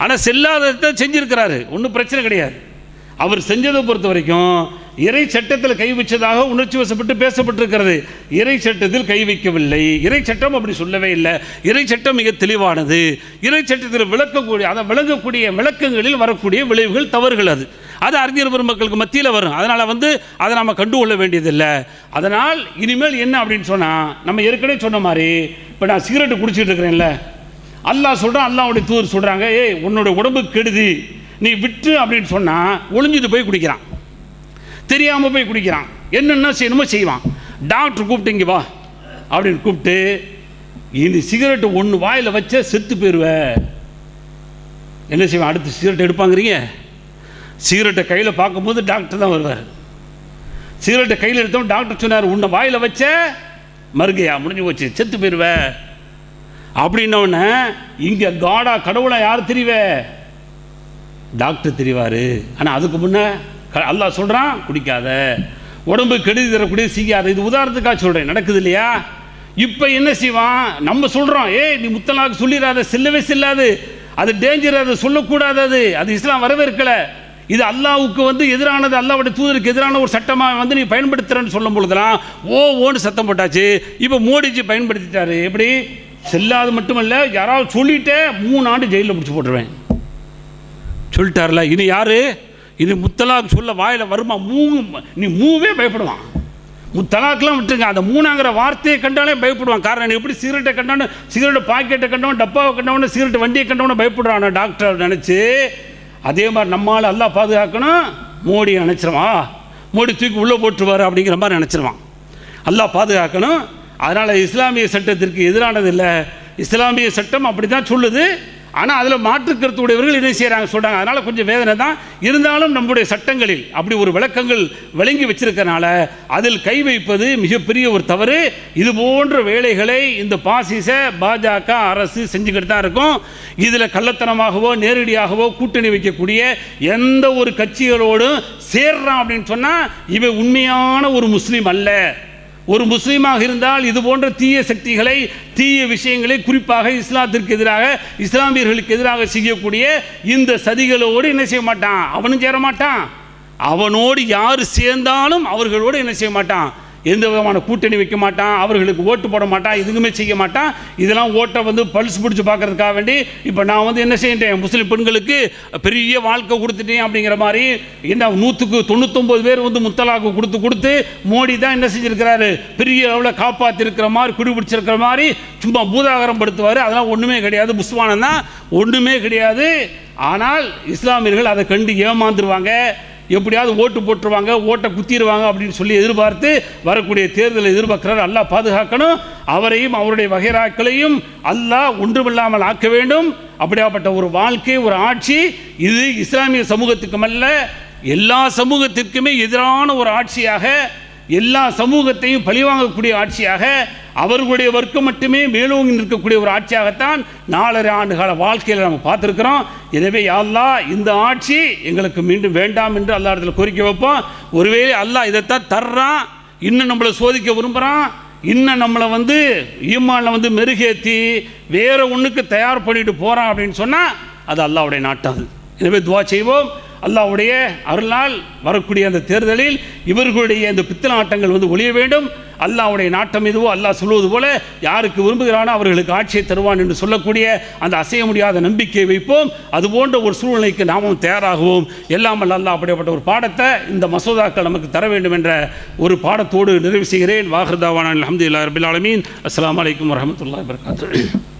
ஆனால் செல்லாததை செஞ்சுருக்கிறாரு. ஒன்றும் பிரச்சனை கிடையாது. அவர் செஞ்சதை பொறுத்த வரைக்கும் இறை சட்டத்தில் கை வச்சதாக உணர்ச்சி வசப்பட்டு பேசப்பட்டிருக்கிறது. இறை சட்டத்தில் கை வைக்கவில்லை. இறை சட்டம் அப்படி சொல்லவே இல்லை. இறை சட்டம் மிக தெளிவானது. இறை சட்டத்தில் விளக்கக்கூடிய அதை விளங்கக்கூடிய விளக்கங்களில் வரக்கூடிய விளைவுகள் தவறுகள் அது. அது அறிஞர் பெருமக்களுக்கு மத்தியில் வரும். அதனால் வந்து அதை நம்ம கண்டுகொள்ள வேண்டியதில்லை. அதனால் இனிமேல் என்ன அப்படின்னு சொன்னால் நம்ம ஏற்கனவே சொன்ன மாதிரி இப்போ நான் சிகரெட்டு குடிச்சிட்டு இருக்கிறேன்ல. அல்லாஹ் சொல்கிறான் அல்லாவுடைய தூர் சொல்கிறாங்க ஏய் உன்னோட உடம்பு கெடுதி. நீ விட்டு அப்படின்னு சொன்னால் ஒளிஞ்சிட்டு போய் குடிக்கிறான். தெரியாமல் போய் குடிக்கிறான். என்னென்ன செய்யணுமோ செய்வான். டாக்டர் கூப்பிட்டு இங்கே வா அப்படின்னு கூப்பிட்டு இந்த சிகரெட்டு ஒன்று வாயில் வச்ச செத்து போயிடுவ என்ன செய்வான்? அடுத்து சிகரெட் எடுப்பாங்கிறீங்க? சிகரெட்டை கையில் பார்க்கும்போது டாக்டர் தான் வருவார். சிகரெட்டை கையில் எடுத்தவன் டாக்டர் சொன்னார் உன்னை வாயில் வச்ச மருகையா முடிஞ்சு போச்சு செத்து போயிடுவ அப்படின்னோடனே இங்கே காடா கடவுளை யார் தெரிவே டாக்டர் தெரிவார். ஆனால் அதுக்கு முன்னே க- அல்லாஹ் சொல்கிறான் குடிக்காத. உடம்பு கெடுதி தரக்கூடிய செய்யாத இது உதாரணத்துக்காக சொல்கிறேன் நடக்குது இல்லையா? இப்போ என்ன செய்வான்? நம்ம சொல்கிறோம் ஏய் நீ முத்தலாக சொல்லிடாத செல்லவே செல்லாது. அது டேஞ்சர் அது சொல்லக்கூடாது அது. அது இஸ்லாம் வரவேற்கலை. இது அல்லாவுக்கு வந்து எதிரானது அல்லாவுடைய தூதருக்கு எதிரான ஒரு சட்டமாக வந்து நீ பயன்படுத்துகிறேன்னு சொல்லும் பொழுதுலாம் ஓ ஓன்னு சத்தம் போட்டாச்சு. இப்போ மோடிஜி பயன்படுத்திட்டாரு. எப்படி? செல்லாது மட்டுமல்ல யாராவது சொல்லிட்டே மூணு ஆண்டு ஜெயிலில் முடிச்சு போட்டுருவேன். சொல்லிட்டார்ல இனி யாரு? இனி முத்தலாக் சொல்ல வாயில் வருமா? மூ நீ மூவே பயப்படுவான். முத்தலாக்கெலாம் விட்டுருங்க அந்த மூணாங்கிற வார்த்தையை கண்டாலே பயப்படுவான். காரணம் நீ எப்படி சிகரெட்டை கண்டவன சிகரெட் பாக்கெட்டை கண்டவன் டப்பாவை கண்டவன சிகரெட் வண்டியை கண்டவன பயப்படுறான் டாக்டர் நினச்சி. அதே மாதிரி நம்மால் எல்லாம் பாதுகாக்கணும் மோடி நினச்சிருவான். மோடி தூக்கி உள்ளே போட்டுருவார் அப்படிங்கிற மாதிரி நினச்சிருவான். அல்லா பாதுகாக்கணும். அதனால் இஸ்லாமிய சட்டத்திற்கு எதிரானது இல்லை. இஸ்லாமிய சட்டம் அப்படி தான் சொல்லுது. ஆனால் அதில் மாற்று கருத்துடையவர்கள் என்ன செய்கிறாங்க சொல்கிறாங்க அதனால் கொஞ்சம் வேதனை தான். இருந்தாலும் நம்முடைய சட்டங்களில் அப்படி ஒரு விளக்கங்கள் விளங்கி வச்சிருக்கனால அதில் கை வைப்பது மிகப்பெரிய ஒரு தவறு. இது போன்ற வேலைகளை இந்த பாசிச பாஜக அரசு செஞ்சுக்கிட்டு தான் இருக்கும். இதில் கள்ளத்தனமாகவோ நேரடியாகவோ கூட்டணி வைக்கக்கூடிய எந்த ஒரு கட்சிகளோடும் சேர்றான் அப்படின்னு சொன்னால் இவன் உண்மையான ஒரு முஸ்லீம் அல்ல. ஒரு முஸ்லீமாக இருந்தால் இது போன்ற தீய சக்திகளை தீய விஷயங்களை குறிப்பாக இஸ்லாத்திற்கு எதிராக இஸ்லாமியர்களுக்கு எதிராக செய்யக்கூடிய இந்த சதிகளோடு என்ன செய்ய மாட்டான்? அவனும் சேர மாட்டான் அவனோடு யார் சேர்ந்தாலும் அவர்களோடு என்ன செய்ய மாட்டான்? எந்த விதமான கூட்டணி வைக்க மாட்டான் அவர்களுக்கு ஓட்டு போட மாட்டான் எதுவுமே செய்ய மாட்டான். இதெல்லாம் ஓட்டை வந்து பல்ஸ் பிடிச்சி பார்க்கறதுக்காக வேண்டி இப்போ நான் வந்து என்ன செய்யிட்டேன் முஸ்லீம் பெண்களுக்கு பெரிய வாழ்க்கை கொடுத்துட்டேன் அப்படிங்கிற மாதிரி என்ன நூற்றுக்கு தொண்ணூத்தொம்பது பேர் வந்து முத்தலாக்கு கொடுத்து கொடுத்து மோடி தான் என்ன செஞ்சுருக்கிறாரு பெரிய அளவில் காப்பாற்றிருக்கிற மாதிரி குடிபிடிச்சிருக்கிற மாதிரி சும்மா பூதாகரம் படுத்துவார். அதெல்லாம் ஒன்றுமே கிடையாது. புஸ்வானம் தான். ஒன்றுமே கிடையாது. ஆனால் இஸ்லாமியர்கள் அதை கண்டு ஏமாந்துருவாங்க. எப்படியாவது ஓட்டு போட்டுருவாங்க ஓட்டை குத்திடுவாங்க அப்படின்னு சொல்லி எதிர்பார்த்து வரக்கூடிய தேர்தலை எதிர்பார்க்கிறார். அல்லாஹ் பாதுகாக்கணும். அவரையும் அவருடைய வகைராக்களையும் அல்லாஹ் ஒன்றுமில்லாமல் ஆக்க வேண்டும். அப்படியாப்பட்ட ஒரு வாழ்க்கை ஒரு ஆட்சி இது இஸ்லாமிய சமூகத்துக்குமல்ல எல்லா சமூகத்திற்குமே எதிரான ஒரு ஆட்சியாக எல்லா சமூகத்தையும் பழிவாங்கக்கூடிய ஆட்சியாக அவர்களுடைய வர்க்கம் மட்டுமே மேலோங்கி நிற்கக்கூடிய ஒரு ஆட்சியாகத்தான் நாலரை ஆண்டு கால வாழ்க்கையில் நம்ம பார்த்துருக்கிறோம். எனவே அல்லா இந்த ஆட்சி எங்களுக்கு மீண்டும் வேண்டாம் என்று அல்லா இடத்துல கோரிக்கை வைப்போம். ஒருவேளை அல்லாஹ் இதைத்தான் தர்றான் இன்னும் நம்மளை சோதிக்க விரும்புகிறான் இன்னும் நம்மளை வந்து ஈமானில் வந்து மெருகேற்றி வேற ஒன்றுக்கு தயார் பண்ணிட்டு போகிறான் அப்படின்னு சொன்னால் அது அல்லாவுடைய நாட்டம் எனவே துவா செய்வோம். அல்லாவுடைய அருளால் வரக்கூடிய அந்த தேர்தலில் இவர்களுடைய இந்த பித்தலாட்டங்கள் வந்து ஒழிய வேண்டும். அல்லாவுடைய நாட்டம் எதுவோ அல்லாஹ் சொல்வது போல யாருக்கு விரும்புகிறானோ அவர்களுக்கு ஆட்சியை தருவான் என்று சொல்லக்கூடிய அந்த அசைய முடியாத நம்பிக்கையை வைப்போம். அது போன்ற ஒரு சூழ்நிலைக்கு நாமும் தயாராகுவோம். எல்லாம் அல்லாஹ் அப்படிப்பட்ட ஒரு பாடத்தை இந்த மசோதாக்கள் நமக்கு தர வேண்டும் என்ற ஒரு பாடத்தோடு நிறைவு செய்கிறேன். வாஹர்தாவான அலமதுல்லா ரபில் ஆலமீன். அஸ்ஸலாமு அலைக்கும் வரஹ்மத்துல்லாஹி வபரகாத்துஹு.